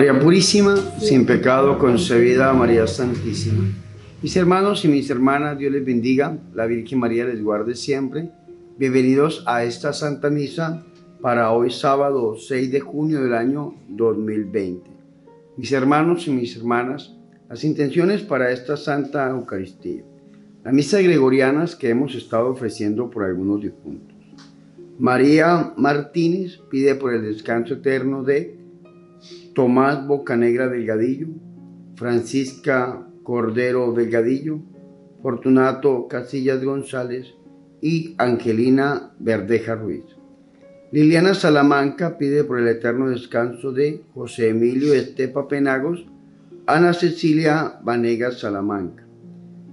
María Purísima, sin pecado concebida, María Santísima. Mis hermanos y mis hermanas, Dios les bendiga, la Virgen María les guarde siempre. Bienvenidos a esta Santa Misa para hoy sábado 6 de junio del año 2020. Mis hermanos y mis hermanas, las intenciones para esta Santa Eucaristía. La misa gregorianas que hemos estado ofreciendo por algunos difuntos. María Martínez pide por el descanso eterno de Tomás Bocanegra Delgadillo, Francisca Cordero Delgadillo, Fortunato Casillas González y Angelina Verdeja Ruiz. Liliana Salamanca pide por el eterno descanso de José Emilio Estepa Penagos, Ana Cecilia Vanegas Salamanca.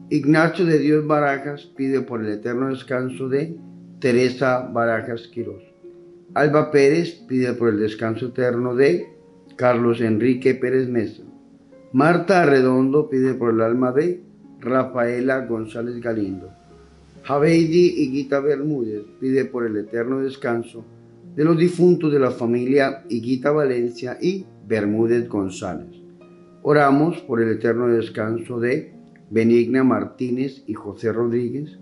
Ignacio de Dios Barajas pide por el eterno descanso de Teresa Barajas Quirós. Alba Pérez pide por el descanso eterno de Carlos Enrique Pérez Mesa. Marta Arredondo pide por el alma de Rafaela González Galindo. Javeidi Higuita Bermúdez pide por el eterno descanso de los difuntos de la familia Higuita Valencia y Bermúdez González. Oramos por el eterno descanso de Benigna Martínez y José Rodríguez,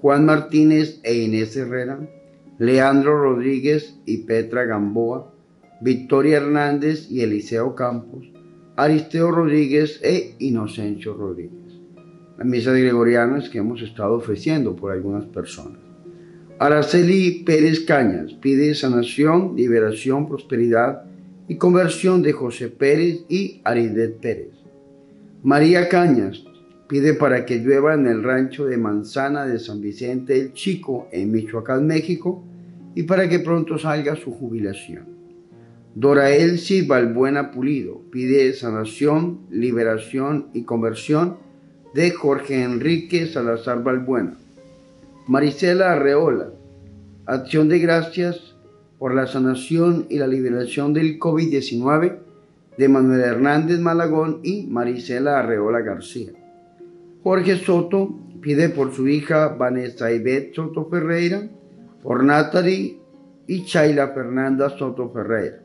Juan Martínez e Inés Herrera, Leandro Rodríguez y Petra Gamboa, Victoria Hernández y Eliseo Campos, Aristeo Rodríguez e Inocencio Rodríguez. La misa de gregorianos que hemos estado ofreciendo por algunas personas. Araceli Pérez Cañas pide sanación, liberación, prosperidad y conversión de José Pérez y Aridet Pérez. María Cañas pide para que llueva en el rancho de Manzana de San Vicente el Chico en Michoacán, México, y para que pronto salga su jubilación. Doraelsi Balbuena Pulido pide sanación, liberación y conversión de Jorge Enrique Salazar Balbuena. Marisela Arreola, acción de gracias por la sanación y la liberación del COVID-19 de Manuel Hernández Malagón y Marisela Arreola García. Jorge Soto pide por su hija Vanessa Ivette Soto Ferreira, por Natalie y Chayla Fernanda Soto Ferreira.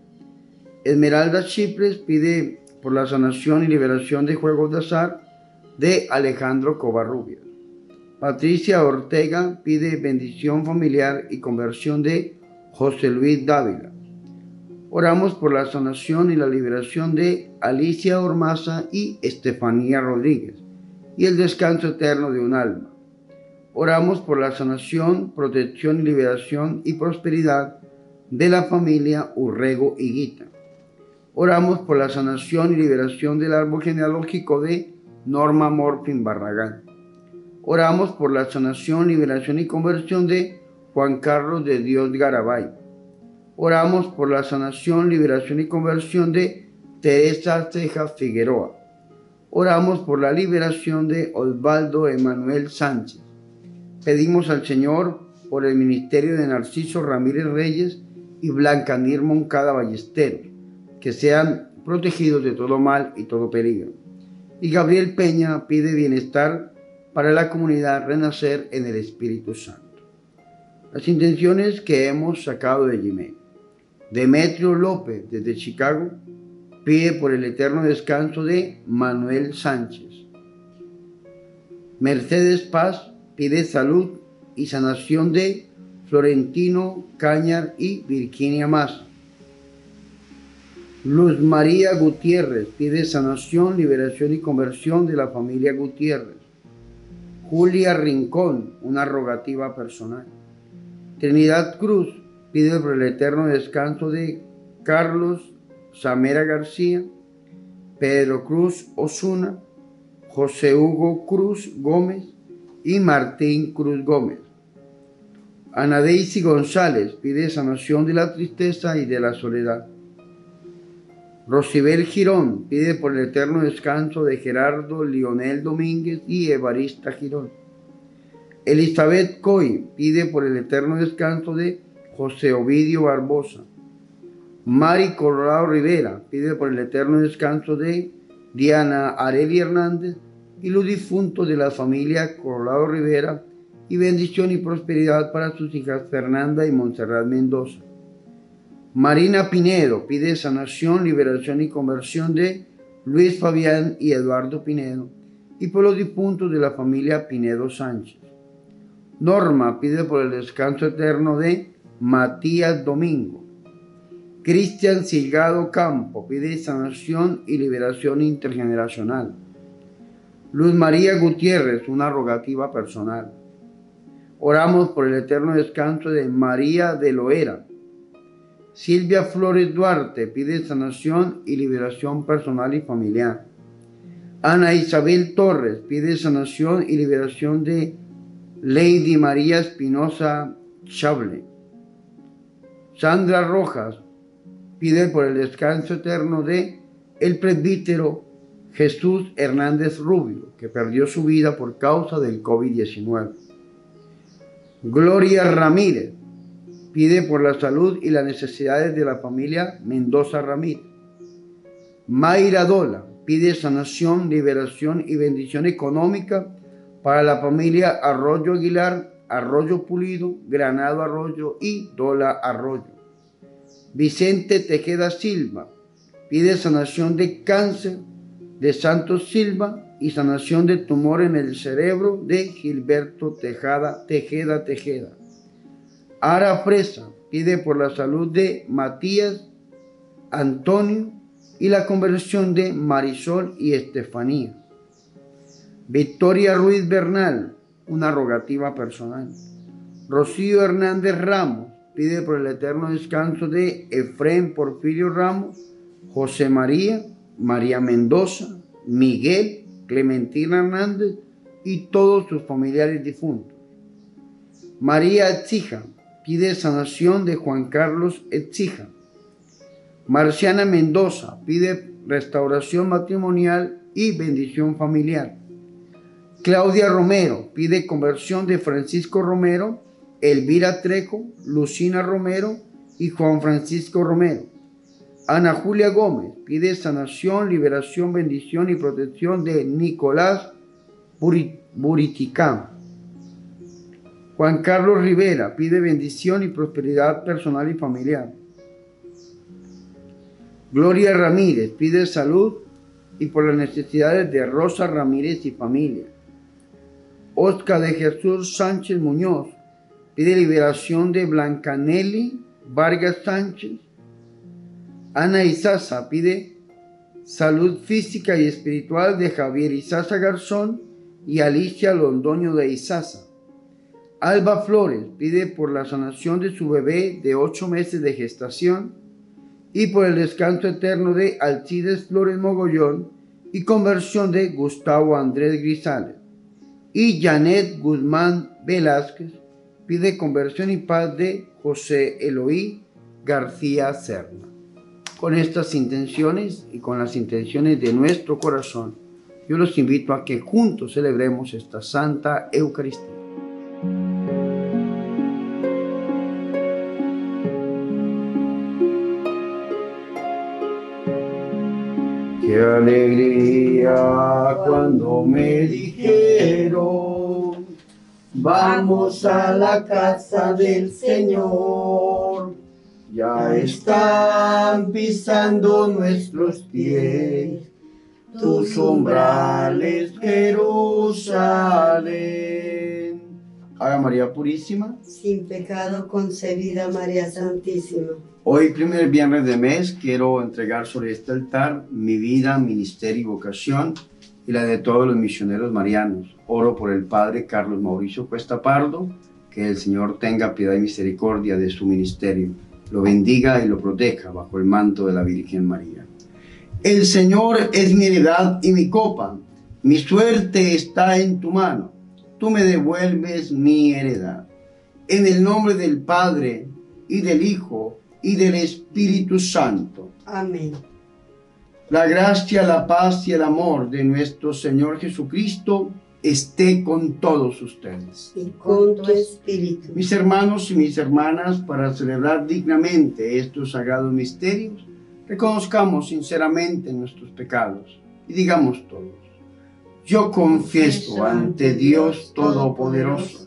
Esmeralda Chipres pide por la sanación y liberación de juegos de azar de Alejandro Covarrubias. Patricia Ortega pide bendición familiar y conversión de José Luis Dávila. Oramos por la sanación y la liberación de Alicia Ormaza y Estefanía Rodríguez y el descanso eterno de un alma. Oramos por la sanación, protección, liberación y prosperidad de la familia Urrego y Guita. Oramos por la sanación y liberación del árbol genealógico de Norma Morfin Barragán. Oramos por la sanación, liberación y conversión de Juan Carlos de Dios Garabay. Oramos por la sanación, liberación y conversión de Teresa Ceja Figueroa. Oramos por la liberación de Osvaldo Emanuel Sánchez. Pedimos al Señor por el ministerio de Narciso Ramírez Reyes y Blancanir Moncada Ballesteros que sean protegidos de todo mal y todo peligro. Y Gabriel Peña pide bienestar para la comunidad renacer en el Espíritu Santo. Las intenciones que hemos sacado de Gmail. Demetrio López desde Chicago pide por el eterno descanso de Manuel Sánchez. Mercedes Paz pide salud y sanación de Florentino Cañar y Virginia Más. Luz María Gutiérrez pide sanación, liberación y conversión de la familia Gutiérrez. Julia Rincón, una rogativa personal. Trinidad Cruz pide por el eterno descanso de Carlos Samera García, Pedro Cruz Osuna, José Hugo Cruz Gómez y Martín Cruz Gómez. Ana Daisy González pide sanación de la tristeza y de la soledad. Rosibel Girón pide por el eterno descanso de Gerardo Lionel Domínguez y Evarista Girón. Elizabeth Coy pide por el eterno descanso de José Ovidio Barbosa. Mari Colorado Rivera pide por el eterno descanso de Diana Areli Hernández y los difuntos de la familia Colorado Rivera y bendición y prosperidad para sus hijas Fernanda y Montserrat Mendoza. Marina Pinedo pide sanación, liberación y conversión de Luis Fabián y Eduardo Pinedo y por los difuntos de la familia Pinedo Sánchez. Norma pide por el descanso eterno de Matías Domingo. Cristian Silgado Campo pide sanación y liberación intergeneracional. Luz María Gutiérrez, una rogativa personal. Oramos por el eterno descanso de María de Loera. Silvia Flores Duarte pide sanación y liberación personal y familiar. Ana Isabel Torres pide sanación y liberación de Lady María Espinosa Chable. Sandra Rojas pide por el descanso eterno de el presbítero Jesús Hernández Rubio, que perdió su vida por causa del COVID-19. Gloria Ramírez pide por la salud y las necesidades de la familia Mendoza Ramírez. Mayra Dola pide sanación, liberación y bendición económica para la familia Arroyo Aguilar, Arroyo Pulido, Granado Arroyo y Dola Arroyo. Vicente Tejeda Silva pide sanación de cáncer de Santos Silva y sanación de tumor en el cerebro de Gilberto Tejada, Tejeda Tejeda. Ara Fresa pide por la salud de Matías Antonio y la conversión de Marisol y Estefanía. Victoria Ruiz Bernal, una rogativa personal. Rocío Hernández Ramos pide por el eterno descanso de Efrén Porfirio Ramos, José María, María Mendoza, Miguel, Clementina Hernández y todos sus familiares difuntos. María Etzija pide sanación de Juan Carlos Etzija. Marciana Mendoza pide restauración matrimonial y bendición familiar. Claudia Romero pide conversión de Francisco Romero, Elvira Trejo, Lucina Romero y Juan Francisco Romero. Ana Julia Gómez pide sanación, liberación, bendición y protección de Nicolás Buriticán. Juan Carlos Rivera pide bendición y prosperidad personal y familiar. Gloria Ramírez pide salud y por las necesidades de Rosa Ramírez y familia. Oscar de Jesús Sánchez Muñoz pide liberación de Blancanelli Vargas Sánchez. Ana Isaza pide salud física y espiritual de Javier Isaza Garzón y Alicia Londoño de Isaza. Alba Flores pide por la sanación de su bebé de ocho meses de gestación y por el descanso eterno de Alcides Flores Mogollón y conversión de Gustavo Andrés Grisales. Y Janet Guzmán Velázquez pide conversión y paz de José Eloí García Serna. Con estas intenciones y con las intenciones de nuestro corazón, yo los invito a que juntos celebremos esta Santa Eucaristía. Qué alegría cuando me dijeron, vamos a la casa del Señor. Ya están pisando nuestros pies tus umbrales, Jerusalén. Haga María Purísima. Sin pecado concebida María Santísima. Hoy, primer viernes de mes, quiero entregar sobre este altar mi vida, ministerio y vocación y la de todos los misioneros marianos. Oro por el Padre Carlos Mauricio Cuesta Pardo, que el Señor tenga piedad y misericordia de su ministerio, lo bendiga y lo proteja bajo el manto de la Virgen María. El Señor es mi heredad y mi copa, mi suerte está en tu mano, tú me devuelves mi heredad. En el nombre del Padre y del Hijo, y del Espíritu Santo. Amén. La gracia, la paz y el amor de nuestro Señor Jesucristo esté con todos ustedes. Y con tu espíritu. Mis hermanos y mis hermanas, para celebrar dignamente estos sagrados misterios, reconozcamos sinceramente nuestros pecados y digamos todos, yo confieso ante Dios Todopoderoso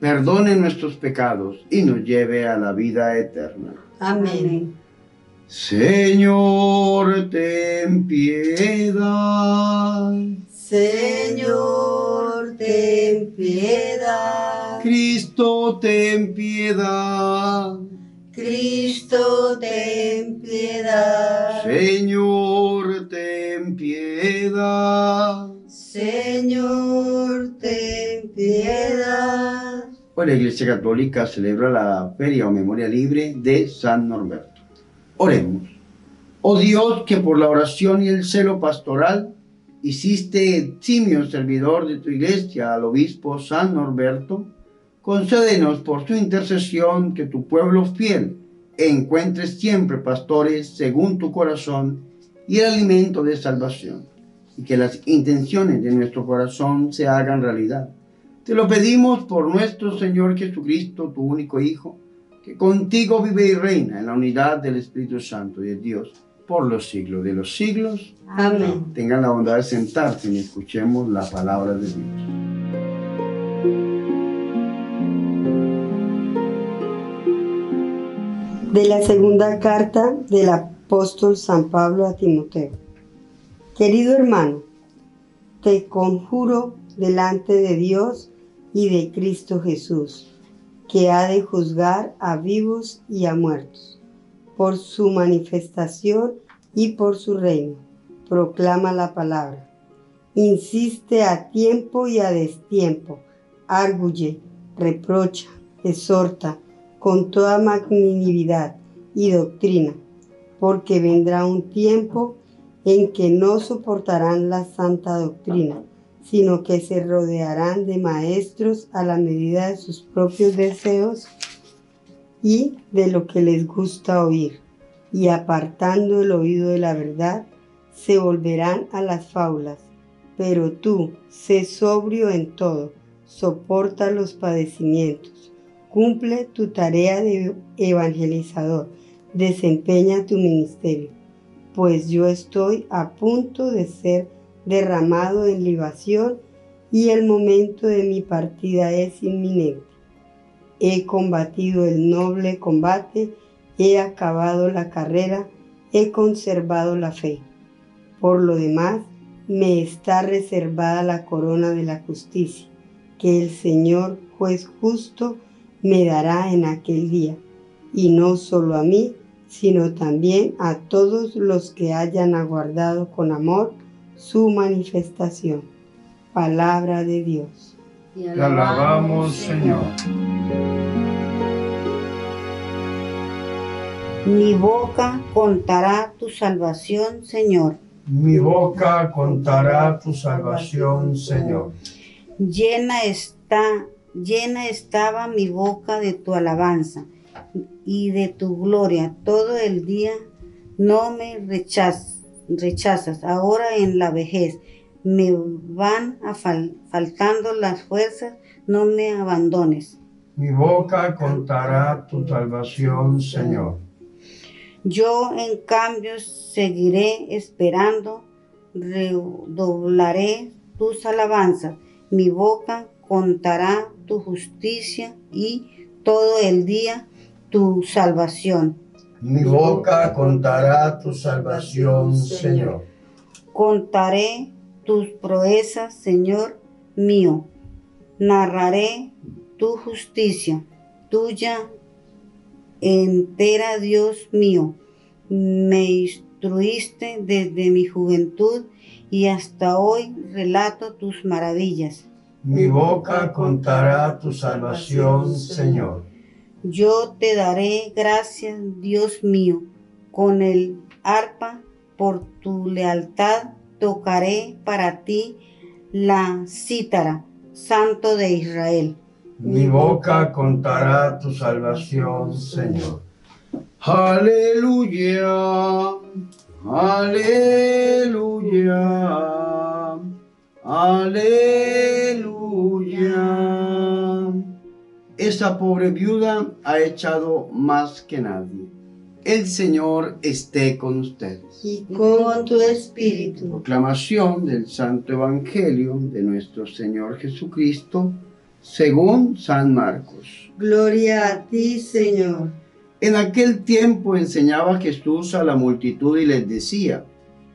perdone nuestros pecados y nos lleve a la vida eterna. Amén. Señor, ten piedad. Señor, ten piedad. Cristo, ten piedad. Cristo, ten piedad. Señor, ten piedad. Señor, ten piedad. Hoy la Iglesia Católica celebra la feria o memoria libre de San Norberto. Oremos. Oh Dios, que por la oración y el celo pastoral hiciste eximio servidor de tu iglesia al obispo San Norberto, concédenos por su intercesión que tu pueblo fiel encuentre siempre pastores según tu corazón y el alimento de salvación, y que las intenciones de nuestro corazón se hagan realidad te lo pedimos por nuestro Señor Jesucristo, tu único Hijo, que contigo vive y reina en la unidad del Espíritu Santo y de Dios por los siglos de los siglos. Amén. Tengan la bondad de sentarse y escuchemos la palabra de Dios. De la segunda carta del apóstol San Pablo a Timoteo. Querido hermano, te conjuro delante de Dios y de Cristo Jesús, que ha de juzgar a vivos y a muertos, por su manifestación y por su reino. Proclama la palabra. Insiste a tiempo y a destiempo, arguye, reprocha, exhorta, con toda magnanimidad y doctrina, porque vendrá un tiempo en que no soportarán la santa doctrina sino que se rodearán de maestros a la medida de sus propios deseos y de lo que les gusta oír, y apartando el oído de la verdad, se volverán a las faulas. Pero tú, sé sobrio en todo, soporta los padecimientos, cumple tu tarea de evangelizador, desempeña tu ministerio, pues yo estoy a punto de ser derramado en libación y el momento de mi partida es inminente. He combatido el noble combate, he acabado la carrera, he conservado la fe. Por lo demás, me está reservada la corona de la justicia, que el Señor, juez justo, me dará en aquel día, y no solo a mí, sino también a todos los que hayan aguardado con amor su manifestación. Palabra de Dios. Te alabamos, Señor. Mi boca contará tu salvación, Señor. Mi boca contará tu salvación, Señor. Llena está, llena estaba mi boca de tu alabanza y de tu gloria todo el día. No me rechazas rechazas. Ahora en la vejez me van a faltando las fuerzas, no me abandones. Mi boca contará tu salvación, Señor. Yo en cambio seguiré esperando, redoblaré tus alabanzas. Mi boca contará tu justicia y todo el día tu salvación. Mi boca contará tu salvación, Señor. Contaré tus proezas, Señor mío. Narraré tu justicia, tuya entera, Dios mío. Me instruiste desde mi juventud y hasta hoy relato tus maravillas. Mi boca contará tu salvación, Señor. Yo te daré gracias, Dios mío, con el arpa por tu lealtad tocaré para ti la cítara, Santo de Israel. Mi boca contará tu salvación, Señor. Aleluya, aleluya, aleluya. Esa pobre viuda ha echado más que nadie. El Señor esté con ustedes. Y con tu espíritu. Proclamación del Santo Evangelio de nuestro Señor Jesucristo según San Marcos. Gloria a ti, Señor. En aquel tiempo enseñaba Jesús a la multitud y les decía,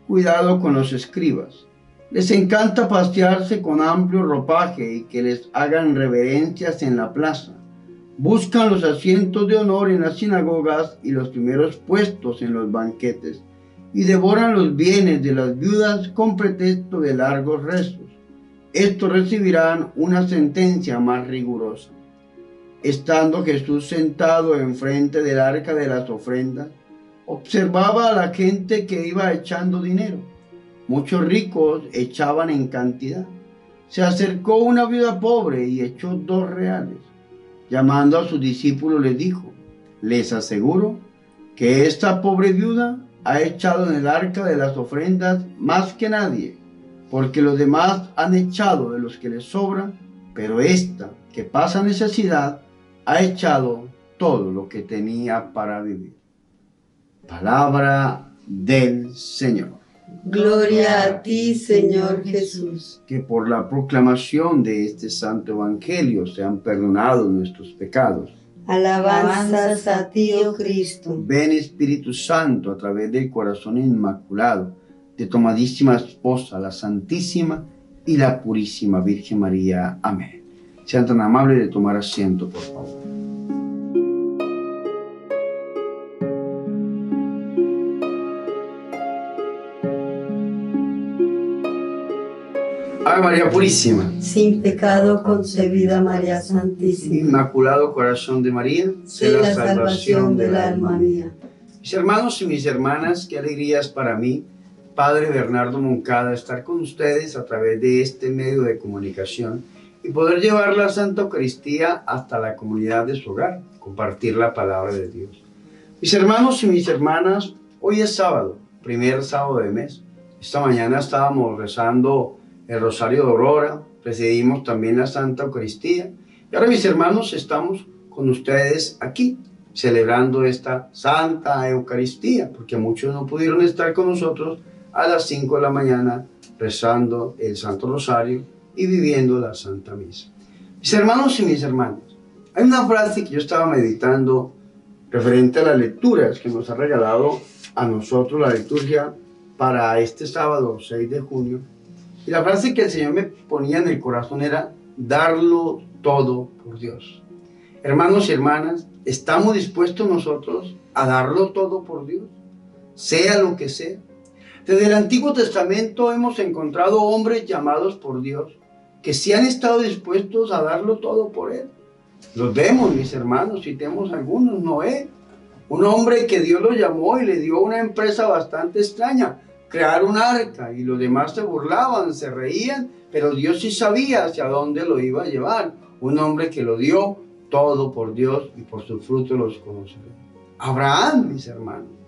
cuidado con los escribas. Les encanta pasearse con amplio ropaje y que les hagan reverencias en la plaza. Buscan los asientos de honor en las sinagogas y los primeros puestos en los banquetes y devoran los bienes de las viudas con pretexto de largos rezos estos recibirán una sentencia más rigurosa. Estando Jesús sentado enfrente del arca de las ofrendas, observaba a la gente que iba echando dinero. Muchos ricos echaban en cantidad. Se acercó una viuda pobre y echó dos reales. Llamando a sus discípulos les dijo, les aseguro que esta pobre viuda ha echado en el arca de las ofrendas más que nadie porque los demás han echado de los que les sobra, pero esta que pasa necesidad ha echado todo lo que tenía para vivir. Palabra del Señor. Gloria a ti, Señor Jesús. Que por la proclamación de este santo evangelio sean perdonados nuestros pecados. Alabanzas a ti, oh Cristo. Ven Espíritu Santo a través del corazón inmaculado de tomadísima esposa, la Santísima y la Purísima Virgen María. Amén. Sean tan amables de tomar asiento, por favor. Ave María Purísima. Sin pecado concebida María Santísima. Inmaculado Corazón de María, sé la salvación del alma mía. Mis hermanos y mis hermanas, qué alegrías para mí Padre Bernardo Moncada, estar con ustedes a través de este medio de comunicación y poder llevar la Santa Eucaristía hasta la comunidad de su hogar, compartir la palabra de Dios. Mis hermanos y mis hermanas, hoy es sábado, primer sábado de mes. Esta mañana estábamos rezando el Rosario de Aurora, presidimos también la Santa Eucaristía y ahora mis hermanos estamos con ustedes aquí celebrando esta Santa Eucaristía, porque muchos no pudieron estar con nosotros a las 5 de la mañana rezando el Santo Rosario y viviendo la Santa Misa. Mis hermanos y mis hermanas, hay una frase que yo estaba meditando referente a las lecturas que nos ha regalado a nosotros la liturgia para este sábado 6 de junio. Y la frase que el Señor me ponía en el corazón era darlo todo por Dios. Hermanos y hermanas, ¿estamos dispuestos nosotros a darlo todo por Dios? Sea lo que sea. Desde el Antiguo Testamento hemos encontrado hombres llamados por Dios que sí han estado dispuestos a darlo todo por Él. Los vemos, mis hermanos, si tenemos algunos. Noé, un hombre que Dios lo llamó y le dio una empresa bastante extraña, crear un arca, y los demás se burlaban, se reían, pero Dios sí sabía hacia dónde lo iba a llevar. Un hombre que lo dio todo por Dios y por su fruto los conoceré. Abraham, mis hermanos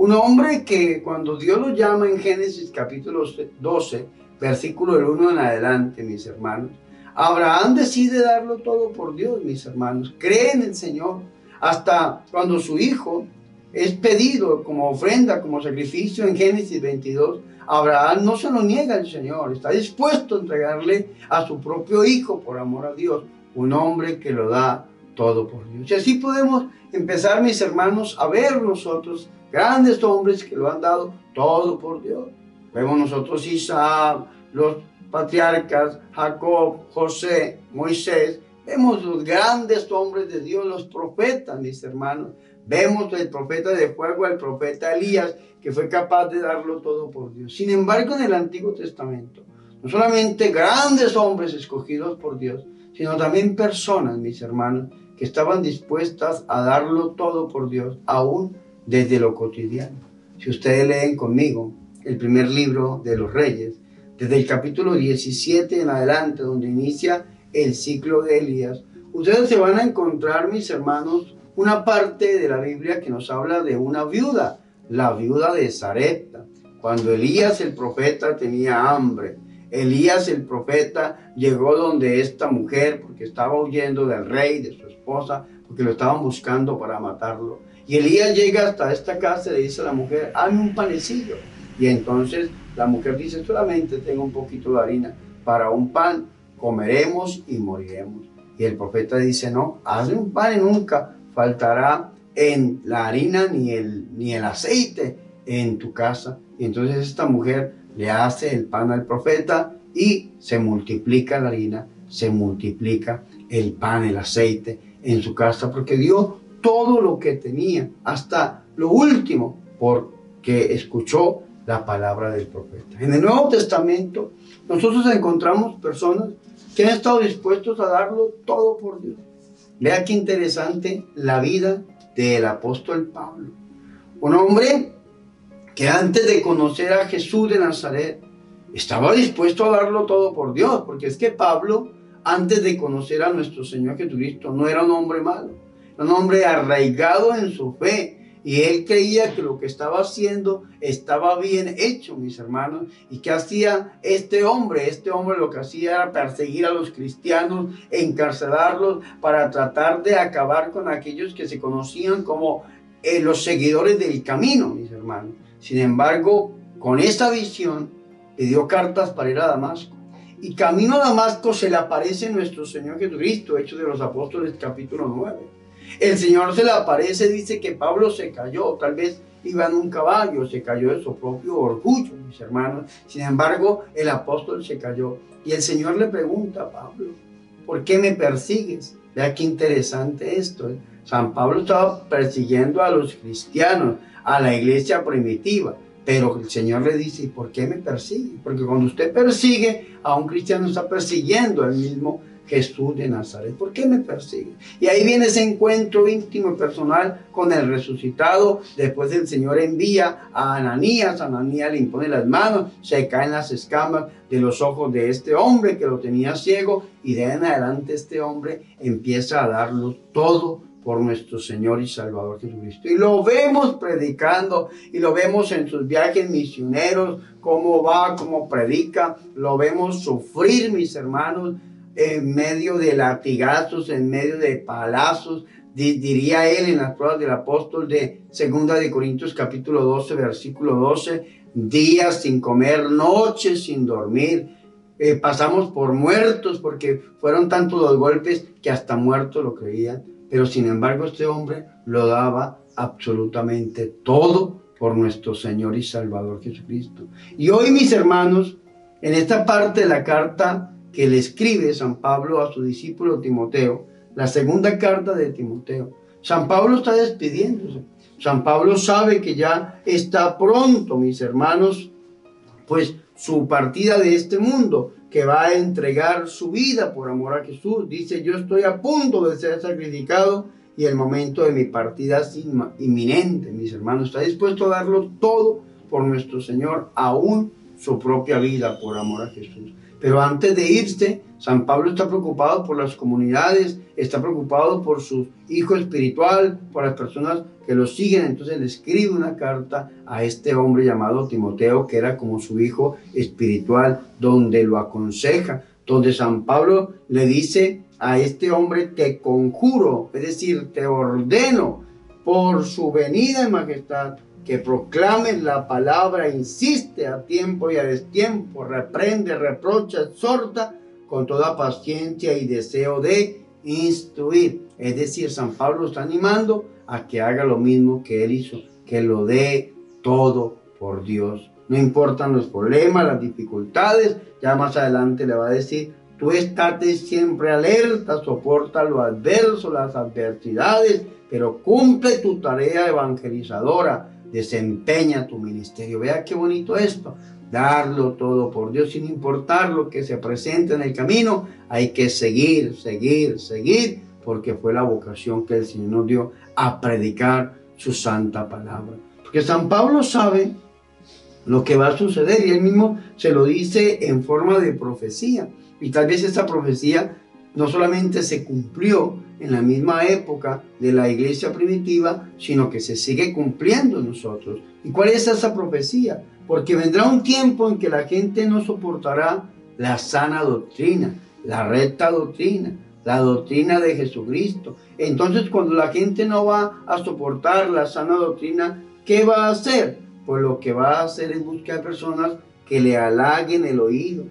un hombre que cuando Dios lo llama en Génesis capítulo 12, versículo del 1 en adelante, mis hermanos, Abraham decide darlo todo por Dios, mis hermanos. Cree en el Señor. Hasta cuando su hijo es pedido como ofrenda, como sacrificio en Génesis 22, Abraham no se lo niega al Señor. Está dispuesto a entregarle a su propio hijo por amor a Dios. Un hombre que lo da todo por Dios. Y así podemos empezar, mis hermanos, a ver nosotros Grandes hombres que lo han dado todo por Dios. Vemos nosotros Isaac, los patriarcas, Jacob, José, Moisés. Vemos los grandes hombres de Dios, los profetas, mis hermanos. Vemos el profeta de fuego, el profeta Elías, que fue capaz de darlo todo por Dios. Sin embargo, en el Antiguo Testamento, no solamente grandes hombres escogidos por Dios, sino también personas, mis hermanos, que estaban dispuestas a darlo todo por Dios, aún desde lo cotidiano. Si ustedes leen conmigo el primer libro de los reyes, desde el capítulo 17 en adelante, donde inicia el ciclo de Elías, ustedes se van a encontrar, mis hermanos, una parte de la Biblia que nos habla de una viuda, la viuda de Zarepta. Cuando Elías el profeta tenía hambre, Elías el profeta llegó donde esta mujer, porque estaba huyendo del rey, de su esposa, porque lo estaban buscando para matarlo. Y Elías llega hasta esta casa y le dice a la mujer, hazme un panecillo. Y entonces la mujer dice, solamente tengo un poquito de harina para un pan, comeremos y moriremos. Y el profeta dice, no, hazme un pan y nunca faltará en la harina ni el, ni el aceite en tu casa. Y entonces esta mujer le hace el pan al profeta y se multiplica la harina, se multiplica el pan, el aceite en su casa, porque dio todo lo que tenía, hasta lo último, porque escuchó la palabra del profeta. En el Nuevo Testamento nosotros encontramos personas que han estado dispuestos a darlo todo por Dios. Vea qué interesante la vida del apóstol Pablo. Un hombre que antes de conocer a Jesús de Nazaret estaba dispuesto a darlo todo por Dios, porque es que Pablo, antes de conocer a nuestro Señor Jesucristo, no era un hombre malo, era un hombre arraigado en su fe, y él creía que lo que estaba haciendo estaba bien hecho, mis hermanos. ¿Y qué hacía este hombre? Este hombre lo que hacía era perseguir a los cristianos, encarcelarlos para tratar de acabar con aquellos que se conocían como eh, los seguidores del camino, mis hermanos. Sin embargo, con esta visión, le dio cartas para ir a Damasco. Y camino a Damasco se le aparece nuestro Señor Jesucristo, Hechos de los Apóstoles capítulo 9 el Señor se le aparece, dice que Pablo se cayó, tal vez iba en un caballo, se cayó de su propio orgullo, mis hermanos. Sin embargo, el apóstol se cayó y el Señor le pregunta a Pablo, ¿por qué me persigues? Vea qué interesante esto. ¿eh? San Pablo estaba persiguiendo a los cristianos, a la iglesia primitiva. Pero el Señor le dice, ¿y por qué me persigue? Porque cuando usted persigue a un cristiano, está persiguiendo al mismo Jesús de Nazaret. ¿Por qué me persigue? Y ahí viene ese encuentro íntimo y personal con el resucitado. Después el Señor envía a Ananías. Ananías le impone las manos. Se caen las escamas de los ojos de este hombre que lo tenía ciego. Y de en adelante este hombre empieza a darlo todo por nuestro Señor y Salvador Jesucristo. Y lo vemos predicando y lo vemos en sus viajes misioneros, cómo va, cómo predica, lo vemos sufrir, mis hermanos, en medio de latigazos, en medio de palazos, diría él en las pruebas del apóstol de segunda de Corintios capítulo 12, versículo 12, días sin comer, noches sin dormir. Eh, pasamos por muertos porque fueron tantos los golpes que hasta muertos lo creían. Pero sin embargo este hombre lo daba absolutamente todo por nuestro Señor y Salvador Jesucristo. Y hoy mis hermanos, en esta parte de la carta que le escribe San Pablo a su discípulo Timoteo, la segunda carta de Timoteo. San Pablo está despidiéndose. San Pablo sabe que ya está pronto, mis hermanos, pues su partida de este mundo, que va a entregar su vida por amor a Jesús. Dice, yo estoy a punto de ser sacrificado y el momento de mi partida es inminente, mis hermanos. Está dispuesto a darlo todo por nuestro Señor, aún su propia vida por amor a Jesús. Pero antes de irse, San Pablo está preocupado por las comunidades, está preocupado por su hijo espiritual, por las personas que lo siguen. Entonces le escribe una carta a este hombre llamado Timoteo, que era como su hijo espiritual, donde lo aconseja, donde San Pablo le dice a este hombre, te conjuro, es decir, te ordeno por su venida en majestad que proclame la palabra, insiste a tiempo y a destiempo, reprende, reprocha, exhorta con toda paciencia y deseo de instruir. Es decir, San Pablo está animando a que haga lo mismo que él hizo, que lo dé todo por Dios. No importan los problemas, las dificultades, ya más adelante le va a decir, tú estate siempre alerta, soporta lo adverso, las adversidades, pero cumple tu tarea evangelizadora desempeña tu ministerio. Vea qué bonito esto. Darlo todo por Dios sin importar lo que se presente en el camino. Hay que seguir, seguir, seguir, porque fue la vocación que el Señor nos dio a predicar su santa palabra. Porque San Pablo sabe lo que va a suceder y él mismo se lo dice en forma de profecía. Y tal vez esa profecía no solamente se cumplió en la misma época de la iglesia primitiva, sino que se sigue cumpliendo en nosotros. ¿Y cuál es esa profecía? Porque vendrá un tiempo en que la gente no soportará la sana doctrina, la recta doctrina, la doctrina de Jesucristo. Entonces cuando la gente no va a soportar la sana doctrina, ¿qué va a hacer? Pues lo que va a hacer es buscar personas que le halaguen el oído,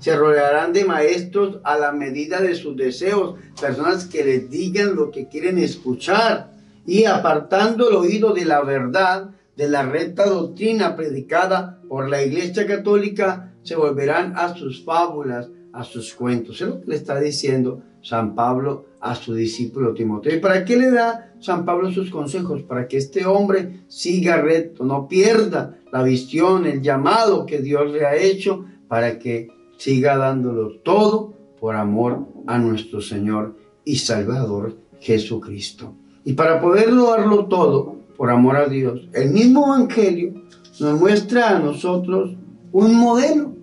se rodearán de maestros a la medida de sus deseos, personas que les digan lo que quieren escuchar y apartando el oído de la verdad, de la recta doctrina predicada por la Iglesia Católica, se volverán a sus fábulas, a sus cuentos. Es lo que le está diciendo San Pablo a su discípulo Timoteo. ¿Y para qué le da San Pablo sus consejos? Para que este hombre siga recto, no pierda la visión, el llamado que Dios le ha hecho, para que siga dándolo todo por amor a nuestro Señor y Salvador Jesucristo. Y para poderlo darlo todo por amor a Dios, el mismo Evangelio nos muestra a nosotros un modelo.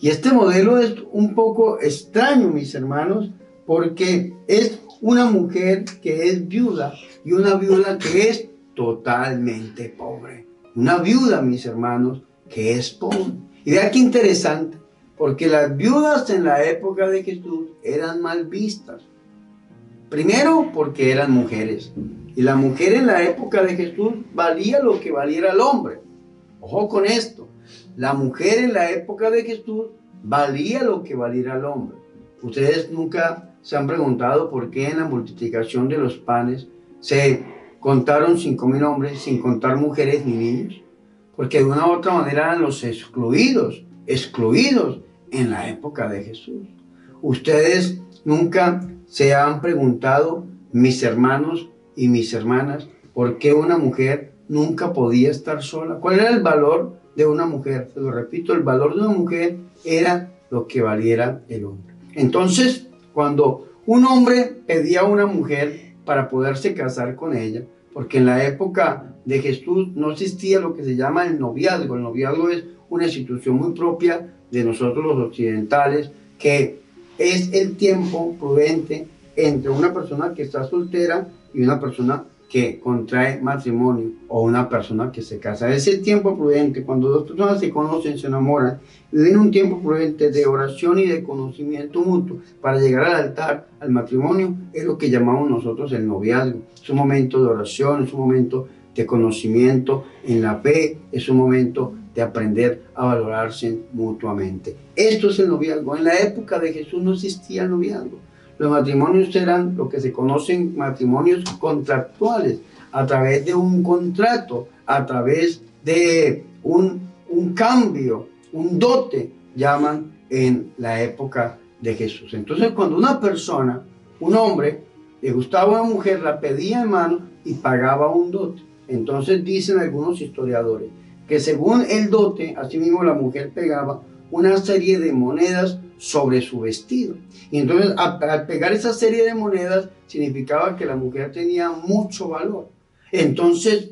Y este modelo es un poco extraño, mis hermanos, porque es una mujer que es viuda y una viuda que es totalmente pobre. Una viuda, mis hermanos, que es pobre. Y vea qué interesante porque las viudas en la época de Jesús eran mal vistas. Primero porque eran mujeres. Y la mujer en la época de Jesús valía lo que valiera el hombre. Ojo con esto. La mujer en la época de Jesús valía lo que valiera el hombre. Ustedes nunca se han preguntado por qué en la multiplicación de los panes se contaron cinco mil hombres sin contar mujeres ni niños. Porque de una u otra manera eran los excluidos, excluidos en la época de Jesús. Ustedes nunca se han preguntado, mis hermanos y mis hermanas, por qué una mujer nunca podía estar sola. ¿Cuál era el valor de una mujer? Se lo repito, el valor de una mujer era lo que valiera el hombre. Entonces, cuando un hombre pedía a una mujer para poderse casar con ella, porque en la época de Jesús no existía lo que se llama el noviazgo. El noviazgo es una institución muy propia de nosotros los occidentales, que es el tiempo prudente entre una persona que está soltera y una persona que contrae matrimonio o una persona que se casa. Es el tiempo prudente, cuando dos personas se conocen, se enamoran, y viene un tiempo prudente de oración y de conocimiento mutuo para llegar al altar, al matrimonio, es lo que llamamos nosotros el noviazgo. Es un momento de oración, es un momento de conocimiento en la fe, es un momento de aprender a valorarse mutuamente. Esto es el noviazgo. En la época de Jesús no existía el noviazgo. Los matrimonios eran lo que se conocen matrimonios contractuales, a través de un contrato, a través de un, un cambio, un dote, llaman en la época de Jesús. Entonces cuando una persona, un hombre, le gustaba a una mujer, la pedía en mano y pagaba un dote. Entonces dicen algunos historiadores, que según el dote, asimismo la mujer pegaba una serie de monedas sobre su vestido. Y entonces al pegar esa serie de monedas significaba que la mujer tenía mucho valor. Entonces,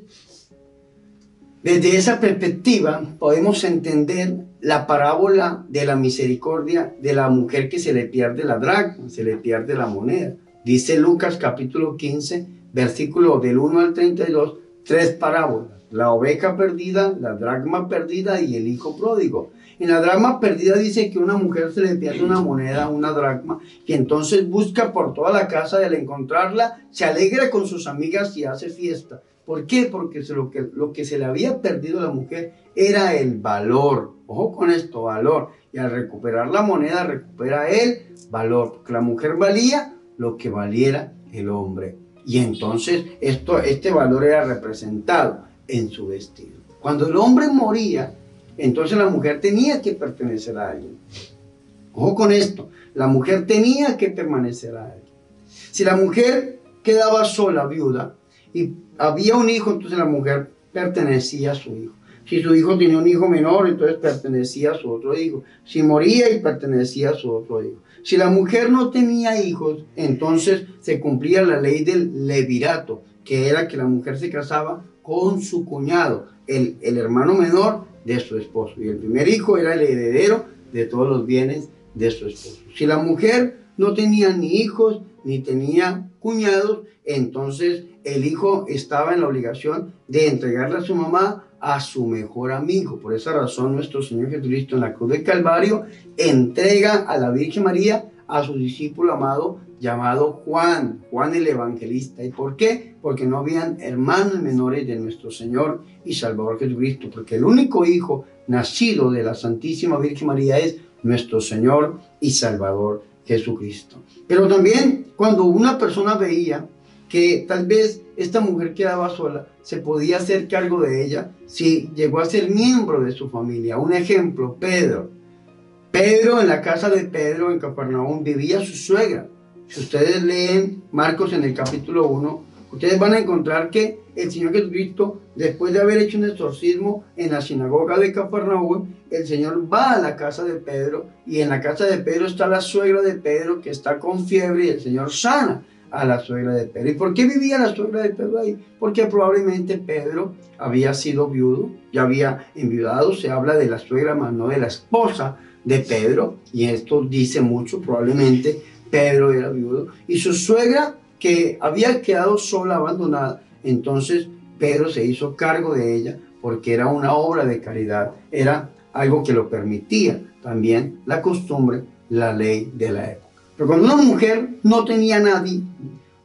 desde esa perspectiva podemos entender la parábola de la misericordia de la mujer que se le pierde la dracma, se le pierde la moneda. Dice Lucas capítulo 15, versículo del 1 al 32, tres parábolas la oveja perdida, la dracma perdida y el hijo pródigo. En la dracma perdida dice que una mujer se le pierde una moneda, una dracma, y entonces busca por toda la casa y al encontrarla se alegra con sus amigas y hace fiesta. ¿Por qué? Porque lo que, lo que se le había perdido a la mujer era el valor. Ojo con esto, valor. Y al recuperar la moneda recupera el valor, porque la mujer valía lo que valiera el hombre. Y entonces esto, este valor era representado en su vestido. Cuando el hombre moría, entonces la mujer tenía que pertenecer a alguien. Ojo con esto, la mujer tenía que permanecer a alguien. Si la mujer quedaba sola, viuda, y había un hijo, entonces la mujer pertenecía a su hijo. Si su hijo tenía un hijo menor, entonces pertenecía a su otro hijo. Si moría y pertenecía a su otro hijo. Si la mujer no tenía hijos, entonces se cumplía la ley del levirato, que era que la mujer se casaba con su cuñado, el, el hermano menor de su esposo. Y el primer hijo era el heredero de todos los bienes de su esposo. Si la mujer no tenía ni hijos, ni tenía cuñados, entonces el hijo estaba en la obligación de entregarle a su mamá a su mejor amigo. Por esa razón nuestro Señor Jesucristo en la cruz del Calvario entrega a la Virgen María a su discípulo amado llamado Juan, Juan el Evangelista. ¿Y por qué? Porque no habían hermanos menores de nuestro Señor y Salvador Jesucristo, porque el único hijo nacido de la Santísima Virgen María es nuestro Señor y Salvador Jesucristo. Pero también cuando una persona veía que tal vez esta mujer quedaba sola, se podía hacer cargo de ella si llegó a ser miembro de su familia. Un ejemplo, Pedro. Pedro, en la casa de Pedro en Capernaum, vivía su suegra. Si ustedes leen Marcos en el capítulo 1, ustedes van a encontrar que el Señor Jesucristo, después de haber hecho un exorcismo en la sinagoga de Capernaum, el Señor va a la casa de Pedro y en la casa de Pedro está la suegra de Pedro que está con fiebre y el Señor sana a la suegra de Pedro. ¿Y por qué vivía la suegra de Pedro ahí? Porque probablemente Pedro había sido viudo, ya había enviudado, se habla de la suegra, más no de la esposa de Pedro, y esto dice mucho, probablemente Pedro era viudo, y su suegra que había quedado sola, abandonada, entonces Pedro se hizo cargo de ella porque era una obra de caridad, era algo que lo permitía también la costumbre, la ley de la época. Pero cuando una mujer no tenía nadie,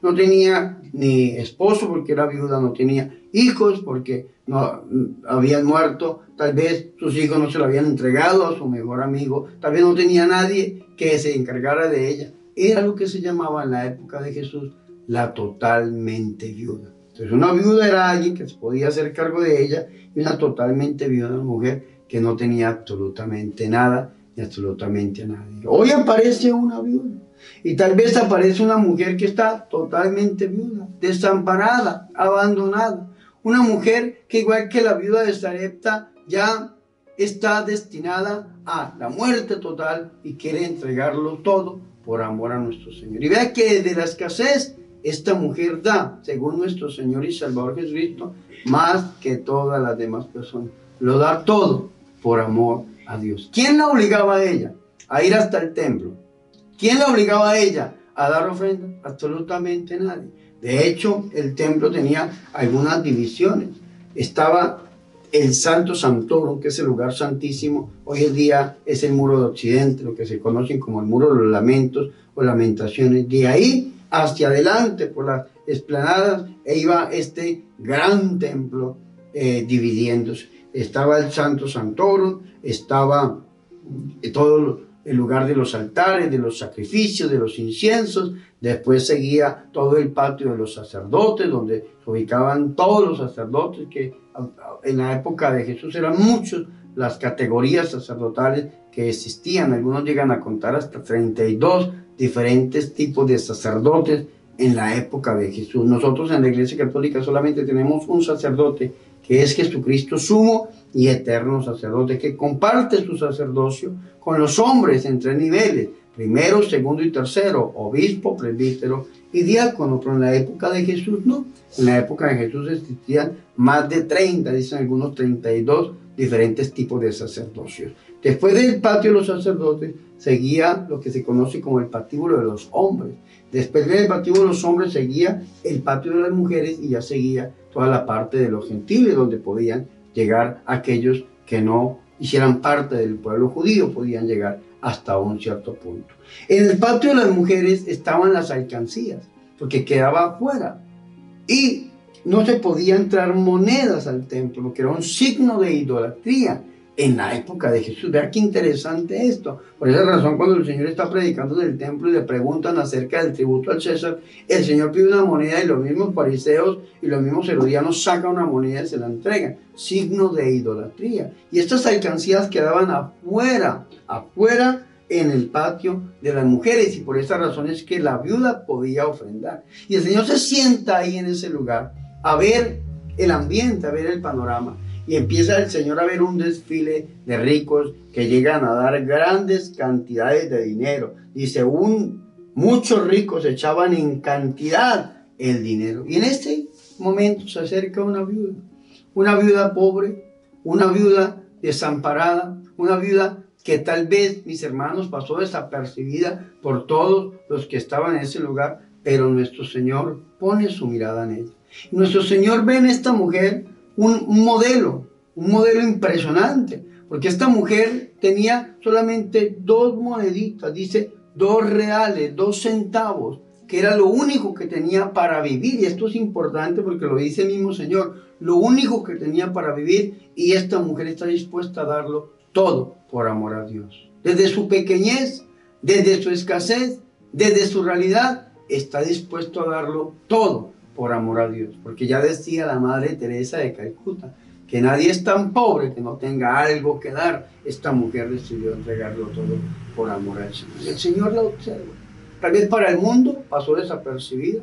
no tenía ni esposo porque era viuda, no tenía hijos porque no habían muerto, tal vez sus hijos no se lo habían entregado a su mejor amigo, tal vez no tenía nadie que se encargara de ella. Era lo que se llamaba en la época de Jesús la totalmente viuda. Entonces una viuda era alguien que se podía hacer cargo de ella y una totalmente viuda mujer que no tenía absolutamente nada ni absolutamente nadie. Hoy aparece una viuda y tal vez aparece una mujer que está totalmente viuda, desamparada, abandonada. Una mujer que igual que la viuda de Sarepta ya está destinada a la muerte total y quiere entregarlo todo por amor a nuestro Señor. Y vea que de la escasez esta mujer da, según nuestro Señor y Salvador Jesucristo, más que todas las demás personas. Lo da todo por amor a Dios. ¿Quién la obligaba a ella a ir hasta el templo? ¿Quién la obligaba a ella a dar ofrenda? Absolutamente nadie. De hecho, el templo tenía algunas divisiones. Estaba el Santo Santorum, que es el lugar santísimo. Hoy en día es el muro de Occidente, lo que se conoce como el muro de los lamentos o lamentaciones. De ahí hacia adelante, por las esplanadas, e iba este gran templo eh, dividiéndose. Estaba el Santo Santorum, estaba todo el lugar de los altares, de los sacrificios, de los inciensos. Después seguía todo el patio de los sacerdotes, donde se ubicaban todos los sacerdotes, que en la época de Jesús eran muchos las categorías sacerdotales que existían. Algunos llegan a contar hasta 32 diferentes tipos de sacerdotes en la época de Jesús. Nosotros en la Iglesia Católica solamente tenemos un sacerdote que es Jesucristo sumo y eterno sacerdote, que comparte su sacerdocio con los hombres en tres niveles, primero, segundo y tercero, obispo, presbítero y diácono, pero en la época de Jesús no, en la época de Jesús existían más de 30, dicen algunos 32 diferentes tipos de sacerdocios. Después del patio de los sacerdotes seguía lo que se conoce como el patíbulo de los hombres. Después del patíbulo de los hombres seguía el patio de las mujeres y ya seguía toda la parte de los gentiles donde podían llegar aquellos que no hicieran parte del pueblo judío, podían llegar hasta un cierto punto. En el patio de las mujeres estaban las alcancías, porque quedaba afuera. Y no se podía entrar monedas al templo, que era un signo de idolatría en la época de Jesús. Vea qué interesante esto. Por esa razón, cuando el Señor está predicando del templo y le preguntan acerca del tributo al César, el Señor pide una moneda y los mismos fariseos y los mismos herodianos sacan una moneda y se la entregan. Signo de idolatría. Y estas alcancías quedaban afuera, afuera en el patio de las mujeres y por esa razón es que la viuda podía ofrendar. Y el Señor se sienta ahí en ese lugar a ver el ambiente, a ver el panorama y empieza el Señor a ver un desfile de ricos que llegan a dar grandes cantidades de dinero. Dice, un, muchos ricos echaban en cantidad el dinero. Y en este momento se acerca una viuda, una viuda pobre, una viuda desamparada, una viuda que tal vez, mis hermanos, pasó desapercibida por todos los que estaban en ese lugar, pero nuestro Señor pone su mirada en ella. nuestro Señor ve en esta mujer un, modelo, un modelo impresionante, porque esta mujer tenía solamente dos moneditas, dice dos reales, dos centavos, que era lo único que tenía para vivir. Y esto es importante porque lo dice el mismo Señor, lo único que tenía para vivir y esta mujer está dispuesta a darlo todo por amor a Dios. Desde su pequeñez, desde su escasez, desde su realidad, está dispuesto a darlo todo por amor a Dios. Porque ya decía la Madre Teresa de Calcuta, que nadie es tan pobre que no tenga algo que dar. Esta mujer decidió entregarlo todo por amor al Señor. El Señor la observa. Tal vez para el mundo pasó desapercibida.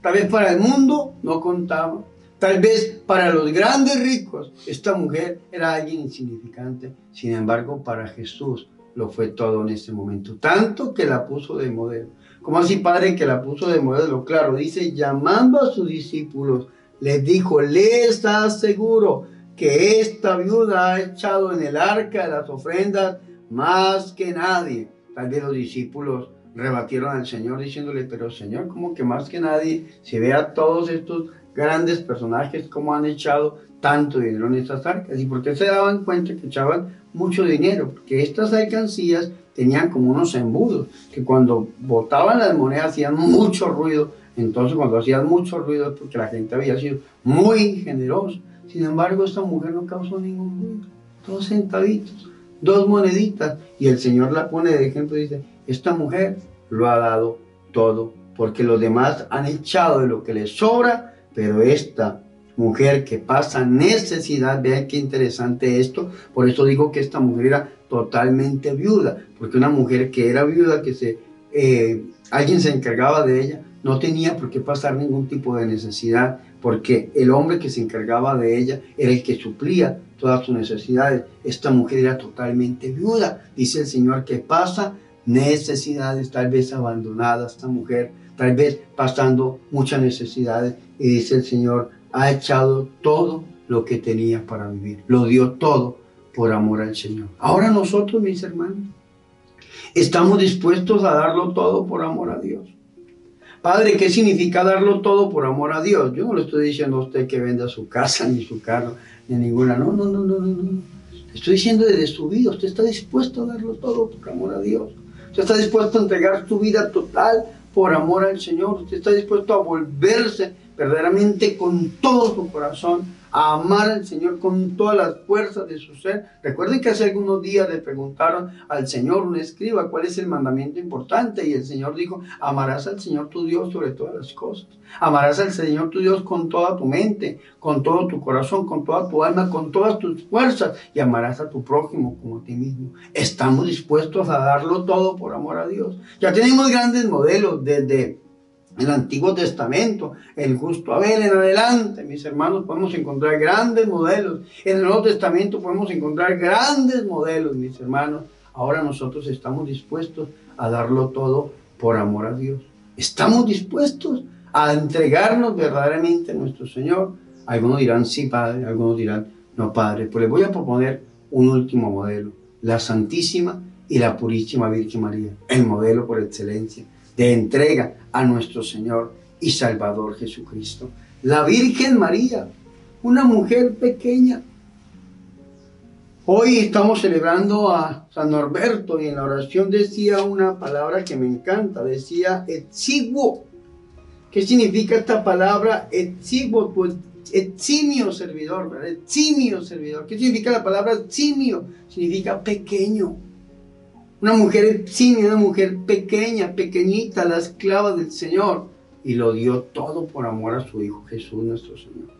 Tal vez para el mundo no contaba. Tal vez para los grandes ricos esta mujer era alguien insignificante. Sin embargo, para Jesús lo fue todo en ese momento. Tanto que la puso de modelo. ¿Cómo así, Padre, que la puso de modelo? Claro, dice, llamando a sus discípulos, les dijo, les aseguro que esta viuda ha echado en el arca las ofrendas más que nadie. Tal vez los discípulos rebatieron al Señor diciéndole, pero Señor, ¿cómo que más que nadie? Si ve a todos estos grandes personajes, cómo han echado tanto dinero en estas arcas. ¿Y por qué se daban cuenta que echaban mucho dinero? Porque estas alcancías tenían como unos embudos, que cuando botaban las monedas hacían mucho ruido. Entonces cuando hacían mucho ruido es porque la gente había sido muy generosa. Sin embargo, esta mujer no causó ningún ruido. Dos centavitos, dos moneditas. Y el Señor la pone de ejemplo y dice, esta mujer lo ha dado todo, porque los demás han echado de lo que les sobra, pero esta mujer que pasa necesidad, vean qué interesante esto, por eso digo que esta mujer era totalmente viuda, porque una mujer que era viuda, que se, eh, alguien se encargaba de ella, no tenía por qué pasar ningún tipo de necesidad, porque el hombre que se encargaba de ella era el que suplía todas sus necesidades. Esta mujer era totalmente viuda. Dice el Señor que pasa necesidades, tal vez abandonada esta mujer, tal vez pasando muchas necesidades. Y dice el Señor, ha echado todo lo que tenía para vivir. Lo dio todo por amor al Señor. Ahora nosotros, mis hermanos, estamos dispuestos a darlo todo por amor a Dios. Padre, ¿qué significa darlo todo por amor a Dios? Yo no le estoy diciendo a usted que venda su casa, ni su carro, ni ninguna. No, no, no, no, no. no. Estoy diciendo desde su vida. Usted está dispuesto a darlo todo por amor a Dios. Usted está dispuesto a entregar su vida total por amor al Señor. Usted está dispuesto a volverse verdaderamente con todo su corazón a amar al Señor con todas las fuerzas de su ser. Recuerden que hace algunos días le preguntaron al Señor, un escriba, cuál es el mandamiento importante y el Señor dijo, amarás al Señor tu Dios sobre todas las cosas. Amarás al Señor tu Dios con toda tu mente, con todo tu corazón, con toda tu alma, con todas tus fuerzas y amarás a tu prójimo como a ti mismo. Estamos dispuestos a darlo todo por amor a Dios. Ya tenemos grandes modelos desde el Antiguo Testamento, el justo Abel en adelante, mis hermanos, podemos encontrar grandes modelos. En el Nuevo Testamento podemos encontrar grandes modelos, mis hermanos. Ahora nosotros estamos dispuestos a darlo todo por amor a Dios. Estamos dispuestos a entregarnos verdaderamente a nuestro Señor. Algunos dirán sí, Padre, algunos dirán no, Padre. Pues les voy a proponer un último modelo, la Santísima y la Purísima Virgen María, el modelo por excelencia de entrega a nuestro Señor y Salvador Jesucristo. La Virgen María, una mujer pequeña. Hoy estamos celebrando a San Norberto y en la oración decía una palabra que me encanta, decía exiguo. ¿Qué significa esta palabra exiguo? Pues eximio servidor, ¿verdad? Eximio servidor. ¿Qué significa la palabra eximio? Significa pequeño una mujer sin una mujer pequeña, pequeñita, la esclava del Señor. Y lo dio todo por amor a su Hijo Jesús nuestro Señor.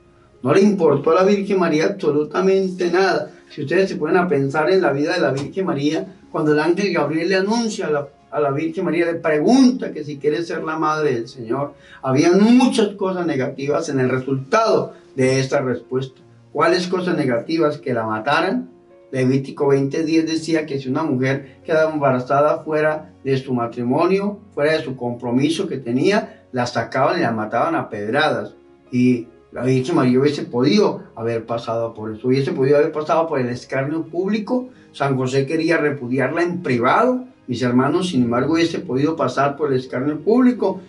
No le importó a la Virgen María absolutamente nada. Si ustedes se pueden a pensar en la vida de la Virgen María, cuando el ángel Gabriel le anuncia a la, a la Virgen María, le pregunta que si quiere ser la madre del Señor, habían muchas cosas negativas en el resultado de esta respuesta. ¿Cuáles cosas negativas? Que la mataran, Levítico 20:10 decía que si una mujer quedaba embarazada fuera de su matrimonio, fuera de su compromiso que tenía, la sacaban y la mataban a pedradas. Y La Virgen María hubiese podido haber pasado por eso, hubiese podido haber pasado por el escarnio público. San José quería repudiarla en privado. Mis hermanos, sin embargo, hubiese podido pasar por el escarnio público.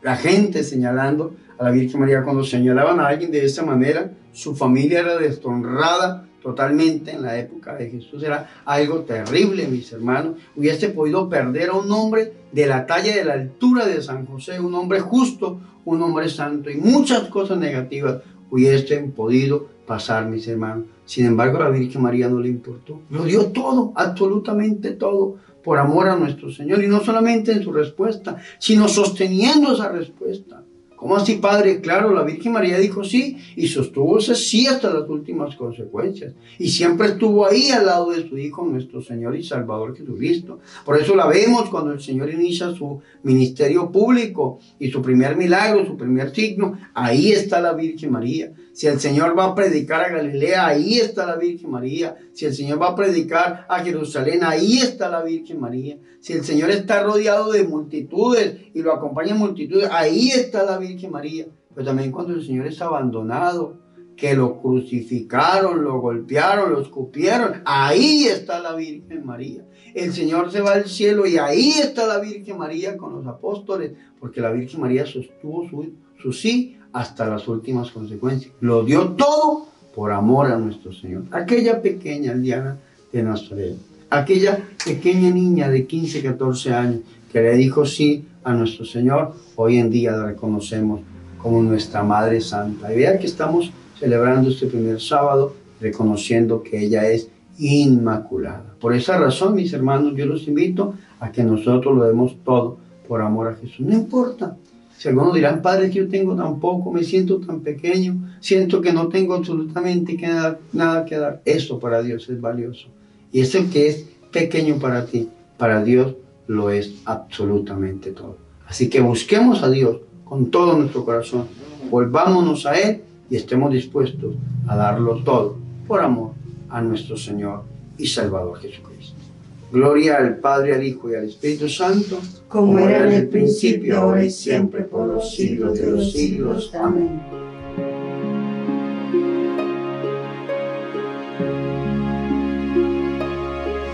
La gente señalando a la Virgen María, cuando señalaban a alguien de esa manera, su familia era deshonrada totalmente en la época de Jesús. Era algo terrible, mis hermanos. Hubiese podido perder a un hombre de la talla de la altura de San José, un hombre justo, un hombre santo y muchas cosas negativas hubiesen podido pasar, mis hermanos. Sin embargo, la Virgen María no le importó. Lo dio todo, absolutamente todo, por amor a nuestro Señor. Y no solamente en su respuesta, sino sosteniendo esa respuesta. ¿Cómo así, Padre? Claro, la Virgen María dijo sí y sostuvo ese sí hasta las últimas consecuencias. Y siempre estuvo ahí al lado de su Hijo, nuestro Señor y Salvador Jesucristo. Por eso la vemos cuando el Señor inicia su ministerio público y su primer milagro, su primer signo. Ahí está la Virgen María. Si el Señor va a predicar a Galilea, ahí está la Virgen María. Si el Señor va a predicar a Jerusalén, ahí está la Virgen María. Si el Señor está rodeado de multitudes y lo acompañan multitudes, ahí está la Virgen María. Pero también cuando el Señor es abandonado, que lo crucificaron, lo golpearon, lo escupieron, ahí está la Virgen María. El Señor se va al cielo y ahí está la Virgen María con los apóstoles, porque la Virgen María sostuvo su, su sí hasta las últimas consecuencias. Lo dio todo por amor a nuestro Señor. Aquella pequeña Diana de Nazaret, aquella pequeña niña de 15, 14 años que le dijo sí a nuestro Señor, hoy en día la reconocemos como nuestra Madre Santa. Y vea que estamos celebrando este primer sábado reconociendo que ella es inmaculada. Por esa razón, mis hermanos, yo los invito a que nosotros lo demos todo por amor a Jesús. No importa si algunos dirán, Padre, que yo tengo tan poco, me siento tan pequeño, siento que no tengo absolutamente que nada, nada que dar. Eso para Dios es valioso. Y eso que es pequeño para ti, para Dios lo es absolutamente todo. Así que busquemos a Dios con todo nuestro corazón, volvámonos a Él y estemos dispuestos a darlo todo por amor a nuestro Señor y Salvador Jesucristo. Gloria al Padre, al Hijo y al Espíritu Santo, como era en el principio, ahora y siempre, por los siglos de los siglos. Amén.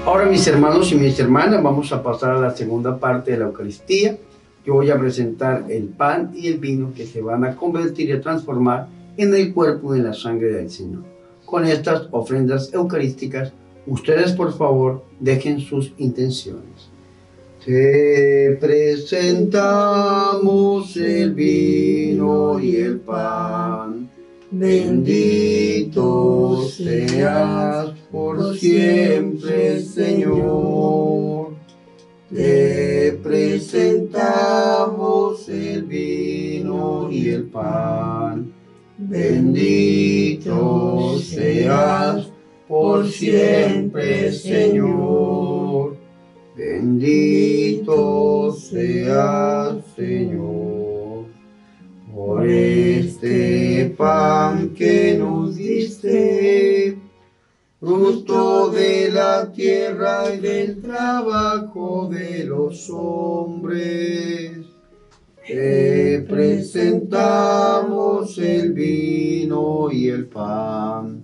Ahora mis hermanos y mis hermanas, vamos a pasar a la segunda parte de la Eucaristía. Yo voy a presentar el pan y el vino que se van a convertir y a transformar en el cuerpo y en la sangre del Señor. Con estas ofrendas eucarísticas Ustedes, por favor, dejen sus intenciones. Te presentamos el vino y el pan. Bendito seas por siempre, Señor. Te presentamos el vino y el pan. Bendito seas por siempre, Señor. Bendito sea, Señor, por este pan que nos diste, fruto de la tierra y del trabajo de los hombres. Te presentamos el vino y el pan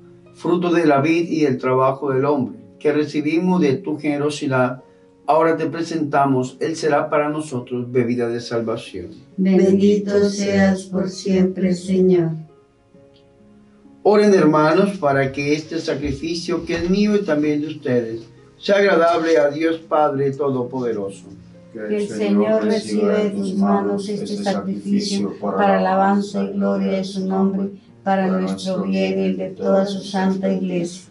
fruto de la vid y el trabajo del hombre, que recibimos de tu generosidad, ahora te presentamos, Él será para nosotros bebida de salvación. Bendito seas por siempre, Señor. Oren hermanos para que este sacrificio que es mío y también de ustedes sea agradable a Dios Padre Todopoderoso. Que el Señor reciba de tus manos este sacrificio para alabanza y gloria de su nombre para nuestro bien y el de toda su santa iglesia.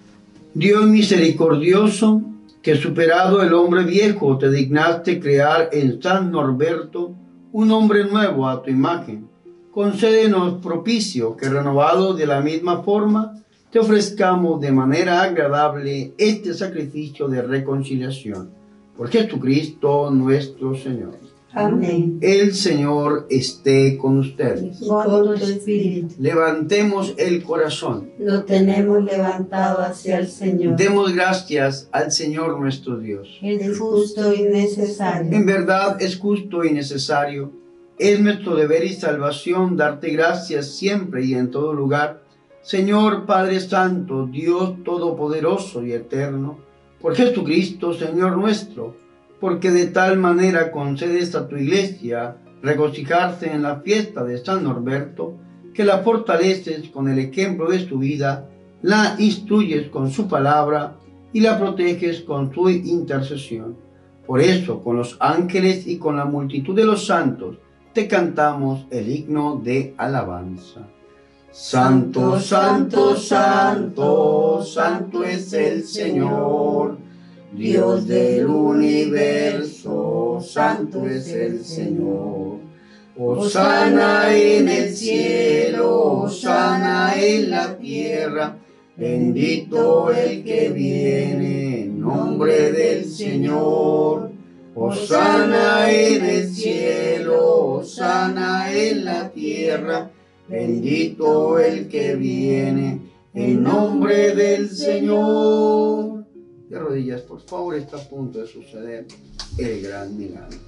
Dios misericordioso, que superado el hombre viejo te dignaste crear en San Norberto un hombre nuevo a tu imagen. concédenos propicio que renovado de la misma forma, te ofrezcamos de manera agradable este sacrificio de reconciliación. Por Jesucristo nuestro Señor. Amén. El Señor esté con ustedes. Y con tu espíritu. Levantemos el corazón. Lo tenemos levantado hacia el Señor. Demos gracias al Señor nuestro Dios. Es justo y necesario. En verdad es justo y necesario. Es nuestro deber y salvación darte gracias siempre y en todo lugar. Señor Padre Santo, Dios Todopoderoso y Eterno, por Jesucristo, Señor nuestro, porque de tal manera concedes a tu iglesia regocijarse en la fiesta de San Norberto, que la fortaleces con el ejemplo de su vida, la instruyes con su palabra y la proteges con su intercesión. Por eso, con los ángeles y con la multitud de los santos, te cantamos el himno de alabanza. Santo, santo, santo, santo es el Señor, Dios del universo, santo es el Señor. Osana en el cielo, Osana en la tierra, bendito el que viene en nombre del Señor. Osana en el cielo, Osana en la tierra, bendito el que viene en nombre del Señor. Por favor, está a punto de suceder el gran milagro.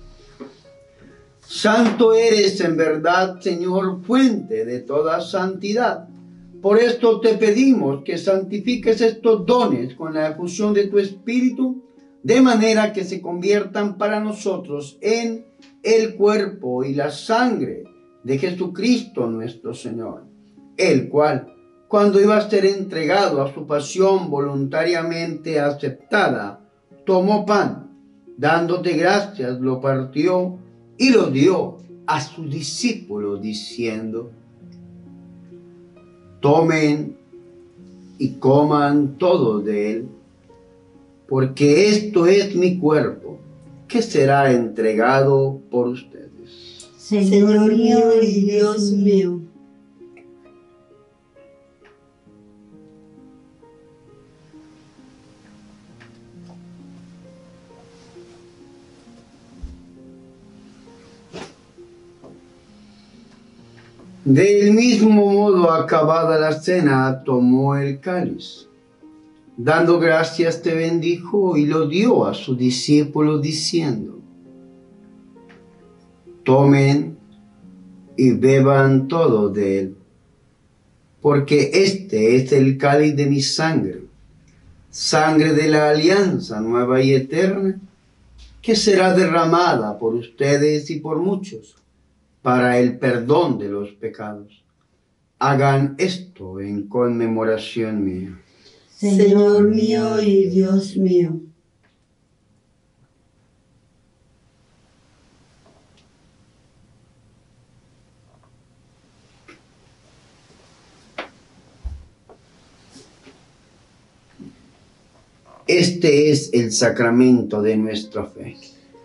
Santo eres en verdad, Señor, fuente de toda santidad. Por esto te pedimos que santifiques estos dones con la efusión de tu Espíritu, de manera que se conviertan para nosotros en el cuerpo y la sangre de Jesucristo nuestro Señor, el cual, cuando iba a ser entregado a su pasión voluntariamente aceptada, tomó pan, dándote gracias, lo partió y lo dio a su discípulo diciendo, tomen y coman todo de él, porque esto es mi cuerpo, que será entregado por ustedes. Señor mío y Dios mío. Del mismo modo, acabada la cena, tomó el cáliz. Dando gracias te bendijo y lo dio a su discípulo diciendo, tomen y beban todo de él, porque este es el cáliz de mi sangre, sangre de la alianza nueva y eterna, que será derramada por ustedes y por muchos para el perdón de los pecados. Hagan esto en conmemoración mía. Señor mío y Dios mío. Este es el sacramento de nuestra fe.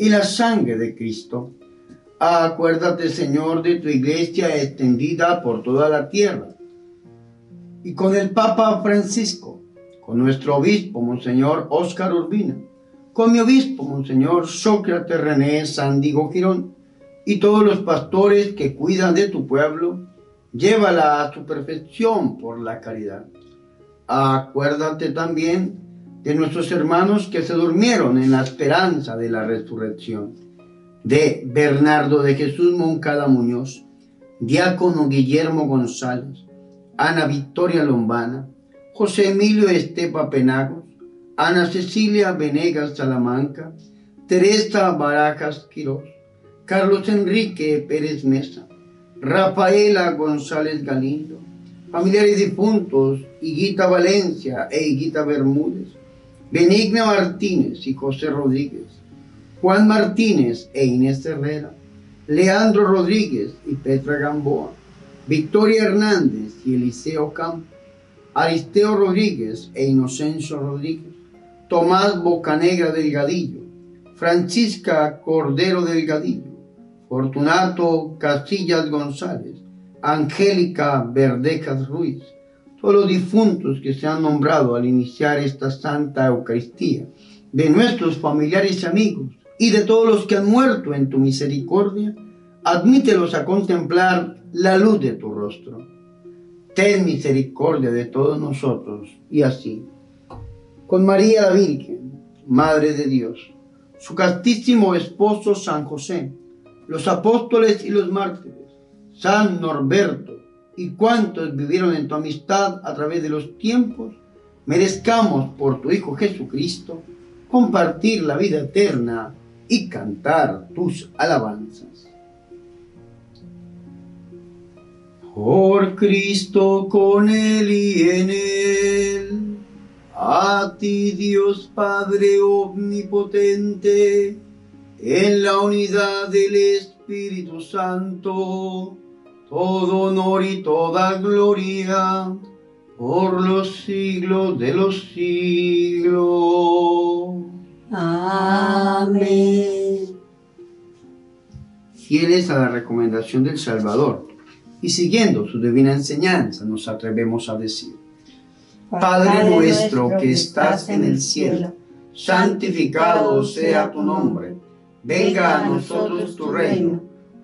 y la sangre de Cristo. Acuérdate, Señor, de tu iglesia extendida por toda la tierra. Y con el Papa Francisco, con nuestro obispo, Monseñor Óscar Urbina, con mi obispo, Monseñor Sócrates René Sandigo Girón, y todos los pastores que cuidan de tu pueblo, llévala a su perfección por la caridad. Acuérdate también de nuestros hermanos que se durmieron en la esperanza de la resurrección, de Bernardo de Jesús Moncada Muñoz, Diácono Guillermo González, Ana Victoria Lombana, José Emilio Estepa Penagos, Ana Cecilia Venegas Salamanca, Teresa Barajas Quirós, Carlos Enrique Pérez Mesa, Rafaela González Galindo, familiares difuntos, Higuita Valencia e Higuita Bermúdez, Benigna Martínez y José Rodríguez, Juan Martínez e Inés Herrera, Leandro Rodríguez y Petra Gamboa, Victoria Hernández y Eliseo Campos, Aristeo Rodríguez e Inocencio Rodríguez, Tomás Bocanegra Delgadillo, Francisca Cordero Delgadillo, Fortunato Casillas González, Angélica Verdejas Ruiz, los difuntos que se han nombrado al iniciar esta Santa Eucaristía, de nuestros familiares y amigos y de todos los que han muerto en tu misericordia, admítelos a contemplar la luz de tu rostro. Ten misericordia de todos nosotros y así, con María la Virgen, Madre de Dios, su castísimo esposo San José, los apóstoles y los mártires, San Norberto, y cuantos vivieron en tu amistad a través de los tiempos, merezcamos por tu Hijo Jesucristo compartir la vida eterna y cantar tus alabanzas. Por Cristo con Él y en Él, a ti Dios Padre Omnipotente, en la unidad del Espíritu Santo, todo honor y toda gloria por los siglos de los siglos. Amén. Fieles a la recomendación del Salvador. Y siguiendo su divina enseñanza, nos atrevemos a decir, Padre nuestro que estás en el cielo, santificado sea tu nombre, venga a nosotros tu reino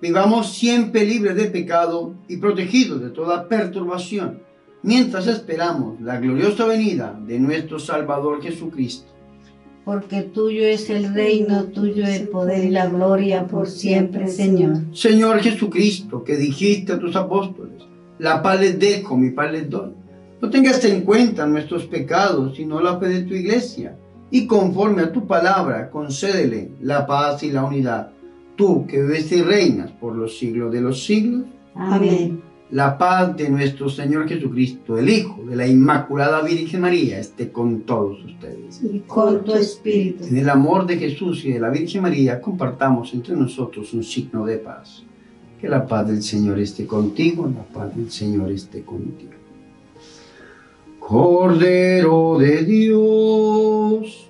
vivamos siempre libres de pecado y protegidos de toda perturbación, mientras esperamos la gloriosa venida de nuestro Salvador Jesucristo. Porque tuyo es el reino, tuyo el poder y la gloria por siempre, Señor. Señor Jesucristo, que dijiste a tus apóstoles, la paz les dejo, mi paz les doy. No tengas en cuenta nuestros pecados, sino la fe de tu iglesia, y conforme a tu palabra, concédele la paz y la unidad tú que vives y reinas por los siglos de los siglos. Amén. La paz de nuestro Señor Jesucristo, el Hijo de la Inmaculada Virgen María, esté con todos ustedes. Y con tu espíritu. En el amor de Jesús y de la Virgen María, compartamos entre nosotros un signo de paz. Que la paz del Señor esté contigo, la paz del Señor esté contigo. Cordero de Dios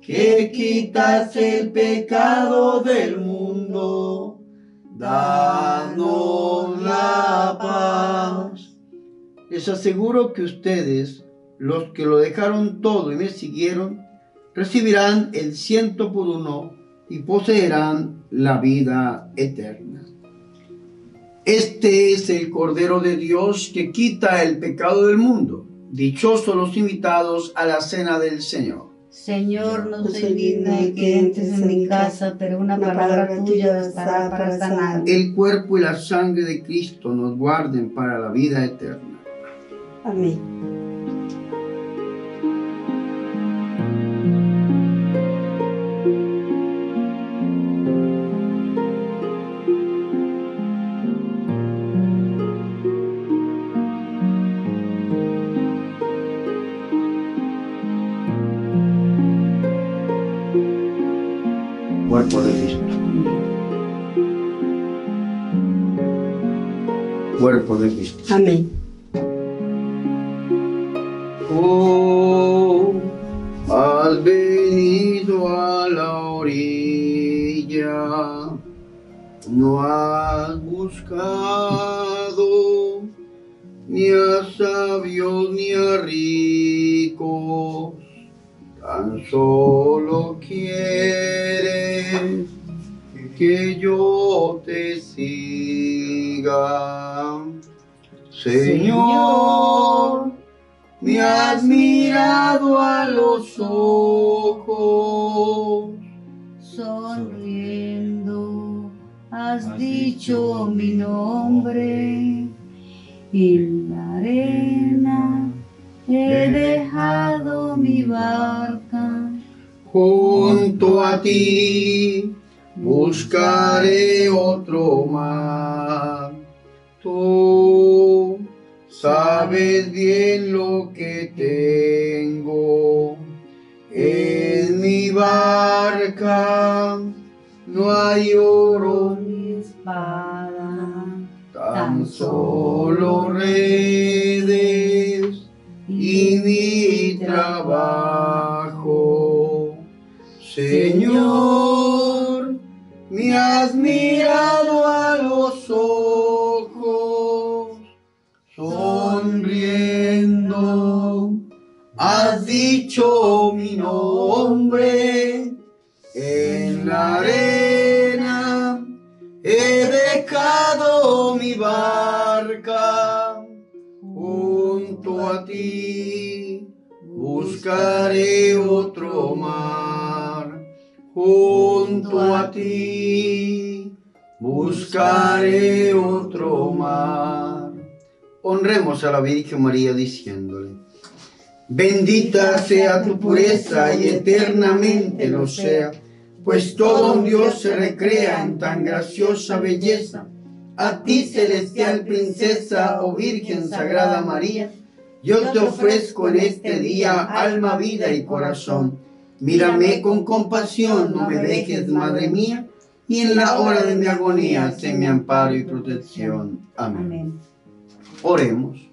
que quitas el pecado del mundo, danos la paz. Les aseguro que ustedes, los que lo dejaron todo y me siguieron, recibirán el ciento por uno y poseerán la vida eterna. Este es el Cordero de Dios que quita el pecado del mundo. Dichosos los invitados a la cena del Señor. Señor, no soy digna de que entres en mi casa, pero una palabra tuya bastará para sanar. El cuerpo y la sangre de Cristo nos guarden para la vida eterna. Amén. Cuerpo de Cristo. Buscaré otro mar. Tú sabes bien lo que tengo en mi barca. No hay oro Mi espada tan solo redes y mi trabajo. Señor, me has mirado a los ojos, sonriendo, has dicho mi nombre en la arena. He dejado mi barca junto a ti, buscaré otro. Junto a ti, buscaré otro mar. Honremos a la Virgen María diciéndole, bendita sea tu pureza y eternamente lo sea pues todo un Dios se recrea en tan graciosa belleza. A ti, celestial princesa, oh Virgen Sagrada María, yo te ofrezco en este día alma, vida y corazón. Mírame con compasión, no me dejes, Madre mía, y en la hora de mi agonía, sé mi amparo y protección. Amén. Amén. Oremos.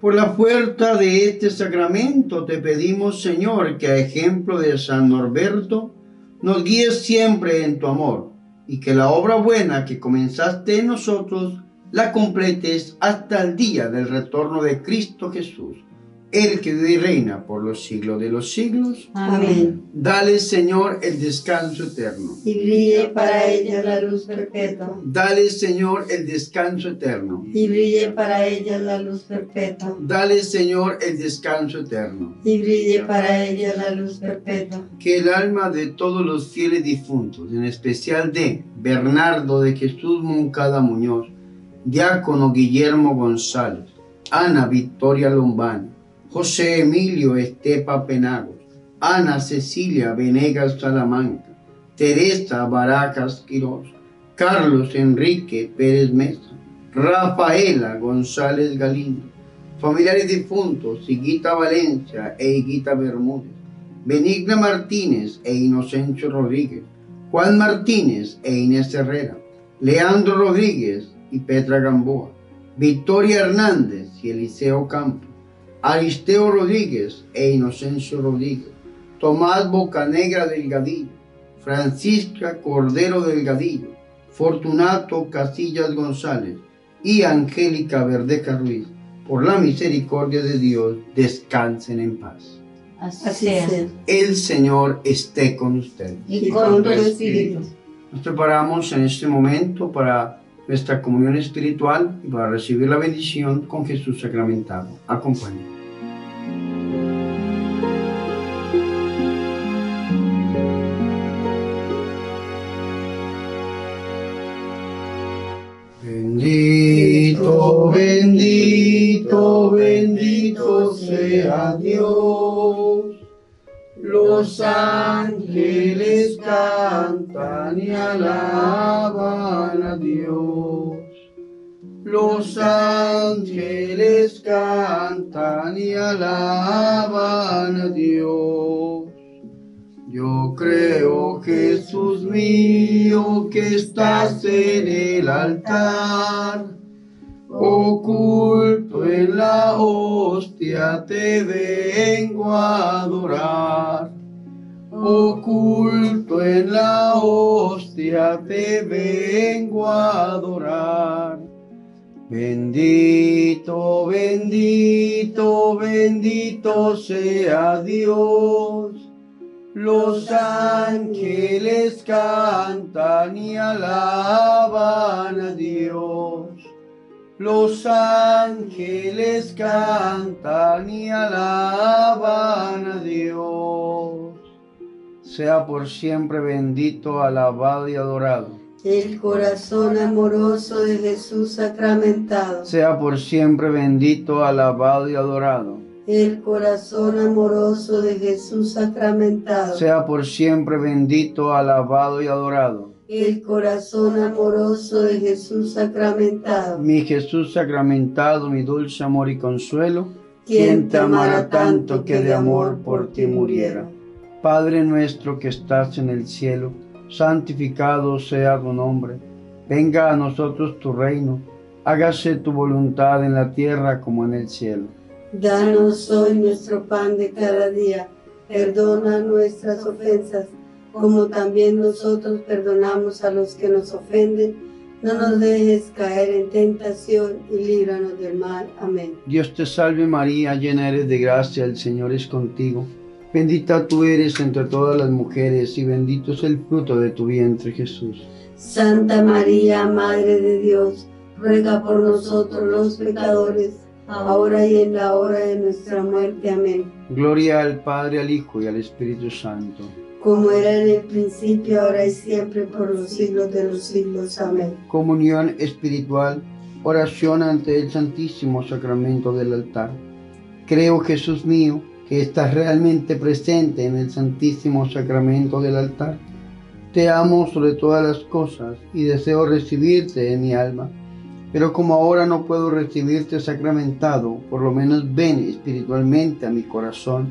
Por la puerta de este sacramento te pedimos, Señor, que a ejemplo de San Norberto, nos guíes siempre en tu amor y que la obra buena que comenzaste en nosotros la completes hasta el día del retorno de Cristo Jesús, el que vive y reina por los siglos de los siglos. Amén. Dale, Señor, el descanso eterno. Y brille para ella la luz perpetua. Dale, Señor, el descanso eterno. Y brille para ella la luz perpetua. Dale, Señor, el descanso eterno. Y brille para ella la luz perpetua. que el alma de todos los fieles difuntos, en especial de Bernardo de Jesús Moncada Muñoz, Diácono Guillermo González, Ana Victoria Lombana, José Emilio Estepa Penagos, Ana Cecilia Venegas Salamanca, Teresa Barajas Quirós, Carlos Enrique Pérez Mesa, Rafaela González Galindo, familiares difuntos, Higuita Valencia e Higuita Bermúdez, Benigna Martínez e Inocencio Rodríguez, Juan Martínez e Inés Herrera, Leandro Rodríguez y Petra Gamboa, Victoria Hernández y Eliseo Campos, Aristeo Rodríguez e Inocencio Rodríguez, Tomás Bocanegra Delgadillo, Francisca Cordero Delgadillo, Fortunato Casillas González y Angélica Verdeca Ruiz, por la misericordia de Dios, descansen en paz. Así, sea. El Señor esté con ustedes. Y con tu espíritu. Nos preparamos en este momento para nuestra comunión espiritual y para recibir la bendición con Jesús sacramentado. Acompáñenos. Sea Dios. Los ángeles cantan y alaban a Dios. Los ángeles cantan y alaban a Dios. Yo creo, Jesús mío, que estás en el altar, oculto en la hostia te vengo a adorar. Oculto en la hostia te vengo a adorar. Bendito, bendito, bendito sea Dios. Los ángeles cantan y alaban a Dios. Los ángeles cantan y alaban a Dios. Sea por siempre bendito, alabado y adorado el corazón amoroso de Jesús sacramentado. Sea por siempre bendito, alabado y adorado. El corazón amoroso de Jesús sacramentado. Sea por siempre bendito, alabado y adorado. El corazón amoroso de Jesús sacramentado. Mi Jesús sacramentado, mi dulce amor y consuelo, ¿quién te amará tanto que de amor por ti muriera? Padre nuestro que estás en el cielo, santificado sea tu nombre. Venga a nosotros tu reino, hágase tu voluntad en la tierra como en el cielo. Danos hoy nuestro pan de cada día, perdona nuestras ofensas, como también nosotros perdonamos a los que nos ofenden. No nos dejes caer en tentación y líbranos del mal. Amén. Dios te salve María, llena eres de gracia, el Señor es contigo. Bendita tú eres entre todas las mujeres y bendito es el fruto de tu vientre Jesús. Santa María, Madre de Dios, ruega por nosotros los pecadores, ahora y en la hora de nuestra muerte. Amén. Gloria al Padre, al Hijo y al Espíritu Santo. Como era en el principio, ahora y siempre, por los siglos de los siglos. Amén. Comunión espiritual, oración ante el Santísimo Sacramento del altar. Creo, Jesús mío, que estás realmente presente en el Santísimo Sacramento del altar. Te amo sobre todas las cosas y deseo recibirte en mi alma. Pero como ahora no puedo recibirte sacramentado, por lo menos ven espiritualmente a mi corazón,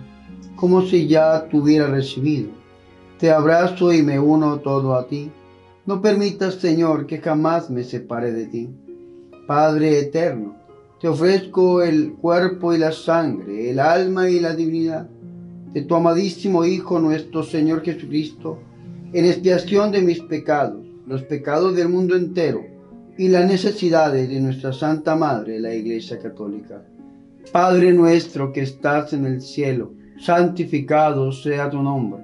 como si ya te hubiera recibido. Te abrazo y me uno todo a ti. No permitas, Señor, que jamás me separe de ti. Padre eterno, te ofrezco el cuerpo y la sangre, el alma y la divinidad de tu amadísimo Hijo nuestro Señor Jesucristo, en expiación de mis pecados, los pecados del mundo entero y las necesidades de nuestra Santa Madre, la Iglesia Católica. Padre nuestro que estás en el cielo, santificado sea tu nombre.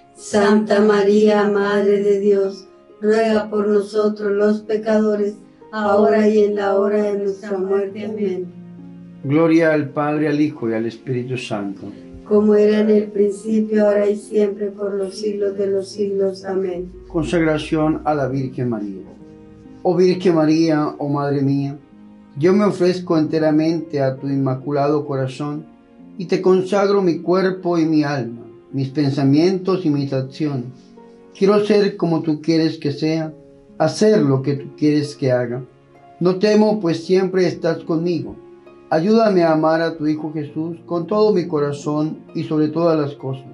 Santa María, Madre de Dios, ruega por nosotros los pecadores ahora y en la hora de nuestra muerte. Amén. Gloria al Padre, al Hijo y al Espíritu Santo. Como era en el principio, ahora y siempre, por los siglos de los siglos. Amén. Consagración a la Virgen María. Oh Virgen María, oh Madre mía, yo me ofrezco enteramente a tu inmaculado corazón y te consagro mi cuerpo y mi alma, mis pensamientos y mis acciones. Quiero ser como tú quieres que sea hacer lo que tú quieres que haga. No temo, pues siempre estás conmigo. Ayúdame a amar a tu Hijo Jesús con todo mi corazón y sobre todas las cosas.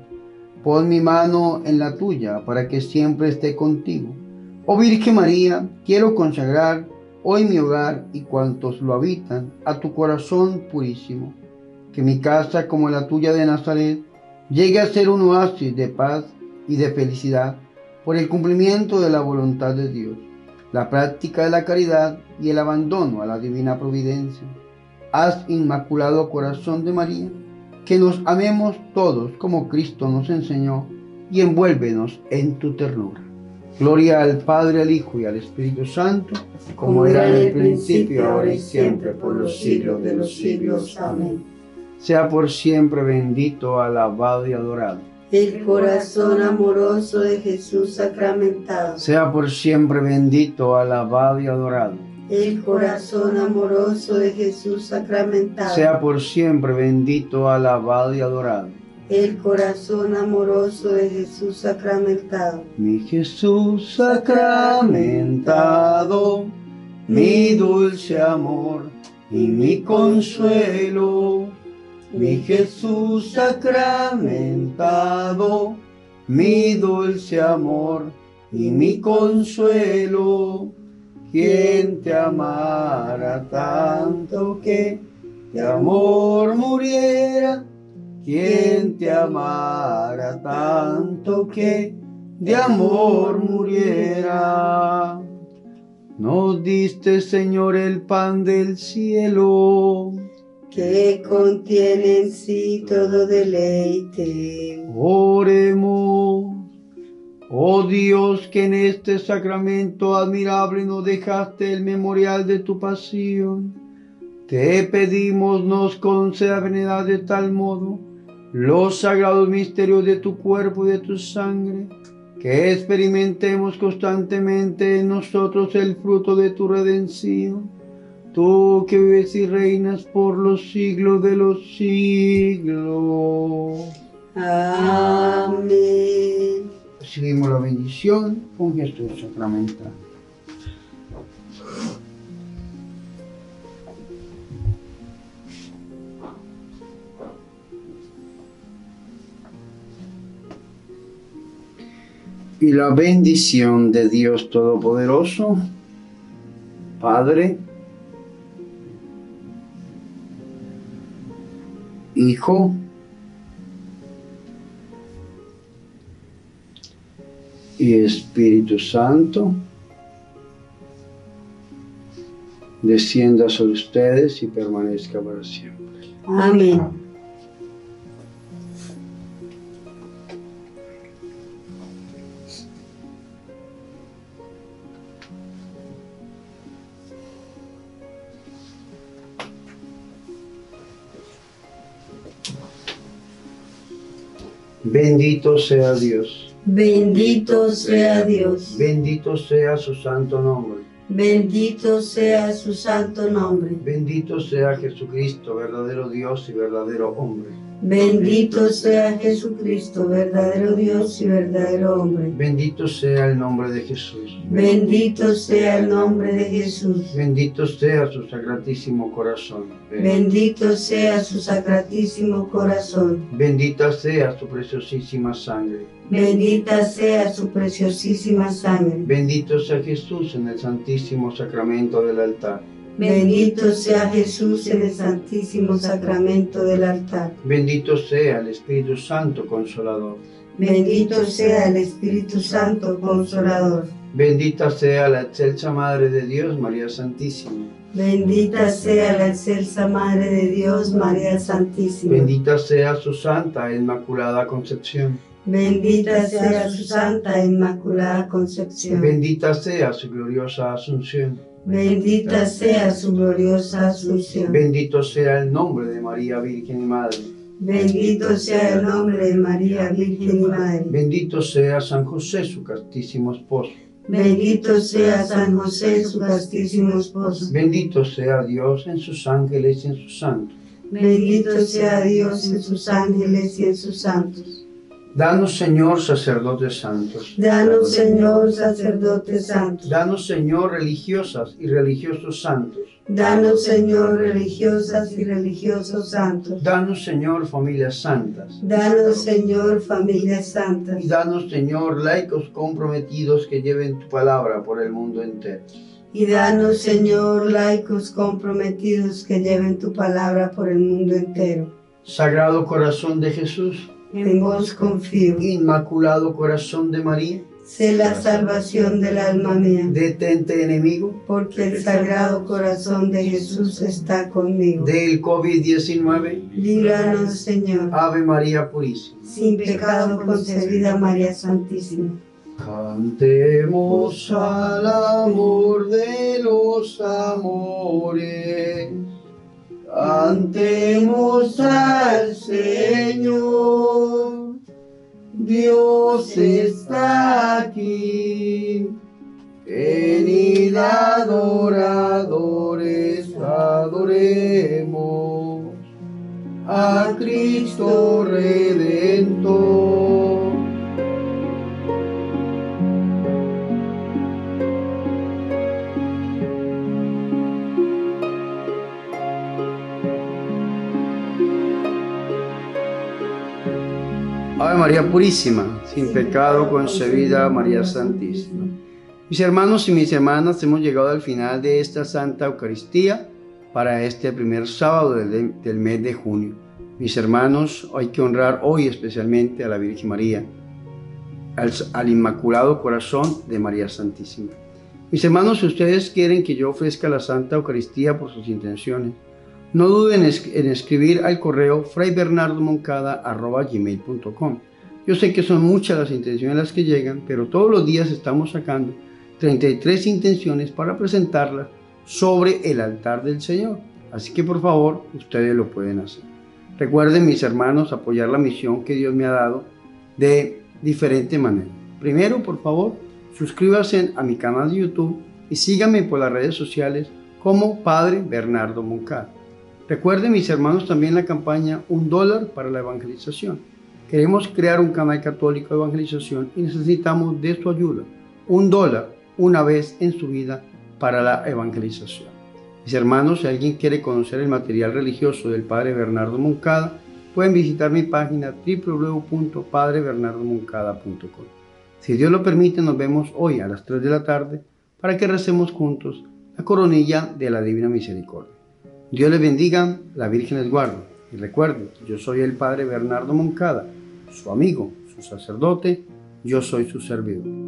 Pon mi mano en la tuya para que siempre esté contigo. Oh Virgen María, quiero consagrar hoy mi hogar y cuantos lo habitan a tu corazón purísimo. Que mi casa como la tuya de Nazaret llegue a ser un oasis de paz y de felicidad por el cumplimiento de la voluntad de Dios, la práctica de la caridad y el abandono a la divina providencia. Haz, Inmaculado Corazón de María, que nos amemos todos como Cristo nos enseñó y envuélvenos en tu ternura. Gloria al Padre, al Hijo y al Espíritu Santo, como era en el principio, ahora y siempre, por los siglos de los siglos. Amén. Sea por siempre bendito, alabado y adorado el corazón amoroso de Jesús sacramentado. Sea por siempre bendito, alabado y adorado. el corazón amoroso de Jesús sacramentado, sea por siempre bendito, alabado y adorado. el corazón amoroso de Jesús sacramentado, Mi Jesús sacramentado, mi dulce amor y mi consuelo. Mi Jesús sacramentado, mi dulce amor y mi consuelo. Quien te amara tanto que de amor muriera, quien te amara tanto que de amor muriera. Nos diste, Señor, el pan del cielo. Que contiene en sí todo deleite. Oremos. Oh Dios, que en este sacramento admirable nos dejaste el memorial de tu pasión. Te pedimos nos conceda de tal modo los sagrados misterios de tu cuerpo y de tu sangre, que experimentemos constantemente en nosotros el fruto de tu redención. Tú que vives y reinas por los siglos de los siglos. Amén. Recibimos la bendición con gesto sacramental. Y la bendición de Dios Todopoderoso, Padre, Hijo, y Espíritu Santo descienda sobre ustedes y permanezca para siempre. Amén. Bendito sea Dios, Bendito sea Dios. bendito sea su santo nombre, Bendito sea su santo nombre. bendito sea Jesucristo, verdadero Dios y verdadero hombre, Bendito sea Jesucristo, verdadero Dios y verdadero hombre. bendito sea el nombre de Jesús, Bendito sea el nombre de Jesús. bendito sea su sacratísimo corazón, Bendito sea su sacratísimo corazón. bendita sea su preciosísima sangre, Bendita sea su preciosísima sangre. bendito sea Jesús en el santísimo sacramento del altar. Bendito sea Jesús en el santísimo sacramento del altar. Bendito sea el Espíritu Santo Consolador. Bendito sea el Espíritu Santo Consolador. Bendita sea la excelsa Madre de Dios, María Santísima. Bendita sea la excelsa Madre de Dios, María Santísima. Bendita sea su Santa e Inmaculada Concepción. Bendita sea su Santa e Inmaculada Concepción. Bendita sea su gloriosa Asunción. Bendita sea su gloriosa Asunción. Bendito sea el nombre de María Virgen y Madre. Bendito sea el nombre de María Virgen y Madre. Bendito sea San José, su castísimo esposo. Bendito sea San José, su castísimo esposo. Bendito sea Dios en sus ángeles y en sus santos. Bendito sea Dios en sus ángeles y en sus santos. Danos, Señor, sacerdotes santos. Danos, Señor, sacerdotes santos. Danos, Señor, religiosas y religiosos santos. Danos, Señor, religiosas y religiosos santos. Danos, Señor, familias santas. Danos, Señor, familias santas. Y danos, Señor, laicos comprometidos que lleven tu palabra por el mundo entero. Y danos, Señor, laicos comprometidos que lleven tu palabra por el mundo entero. Sagrado corazón de Jesús, En vos confío. Inmaculado corazón de María, Sé la salvación del alma mía, detente enemigo porque el sagrado corazón de Jesús está conmigo. del COVID-19, Líbranos, Señor, Ave María Purísima. sin pecado concebida María Santísima. Cantemos al amor de los amores, cantemos al Señor. Dios está aquí, venid adoradores, adoremos a Cristo Redentor. María Purísima, sin pecado concebida, María Santísima. Mis hermanos y mis hermanas, hemos llegado al final de esta Santa Eucaristía para este primer sábado del, mes de junio. Mis hermanos, hay que honrar hoy especialmente a la Virgen María, al, al Inmaculado Corazón de María Santísima. Mis hermanos, si ustedes quieren que yo ofrezca la Santa Eucaristía por sus intenciones, no duden en escribir al correo fraybernardomoncada.gmail.com. Yo sé que son muchas las intenciones las que llegan, pero todos los días estamos sacando 33 intenciones para presentarlas sobre el altar del Señor. Así que por favor, ustedes lo pueden hacer. Recuerden, mis hermanos, apoyar la misión que Dios me ha dado de diferente manera. Primero, por favor, suscríbanse a mi canal de YouTube y síganme por las redes sociales como Padre Bernardo Moncada. Recuerden mis hermanos también la campaña Un dólar para la evangelización. Queremos crear un canal católico de evangelización y necesitamos de su ayuda. Un dólar una vez en su vida para la evangelización. Mis hermanos, si alguien quiere conocer el material religioso del Padre Bernardo Moncada, pueden visitar mi página www.padrebernardomoncada.com. Si Dios lo permite, nos vemos hoy a las 3 de la tarde para que recemos juntos la coronilla de la Divina Misericordia. Dios les bendiga, la Virgen les guarde. Y recuerden, yo soy el Padre Bernardo Moncada, su amigo, su sacerdote, yo soy su servidor.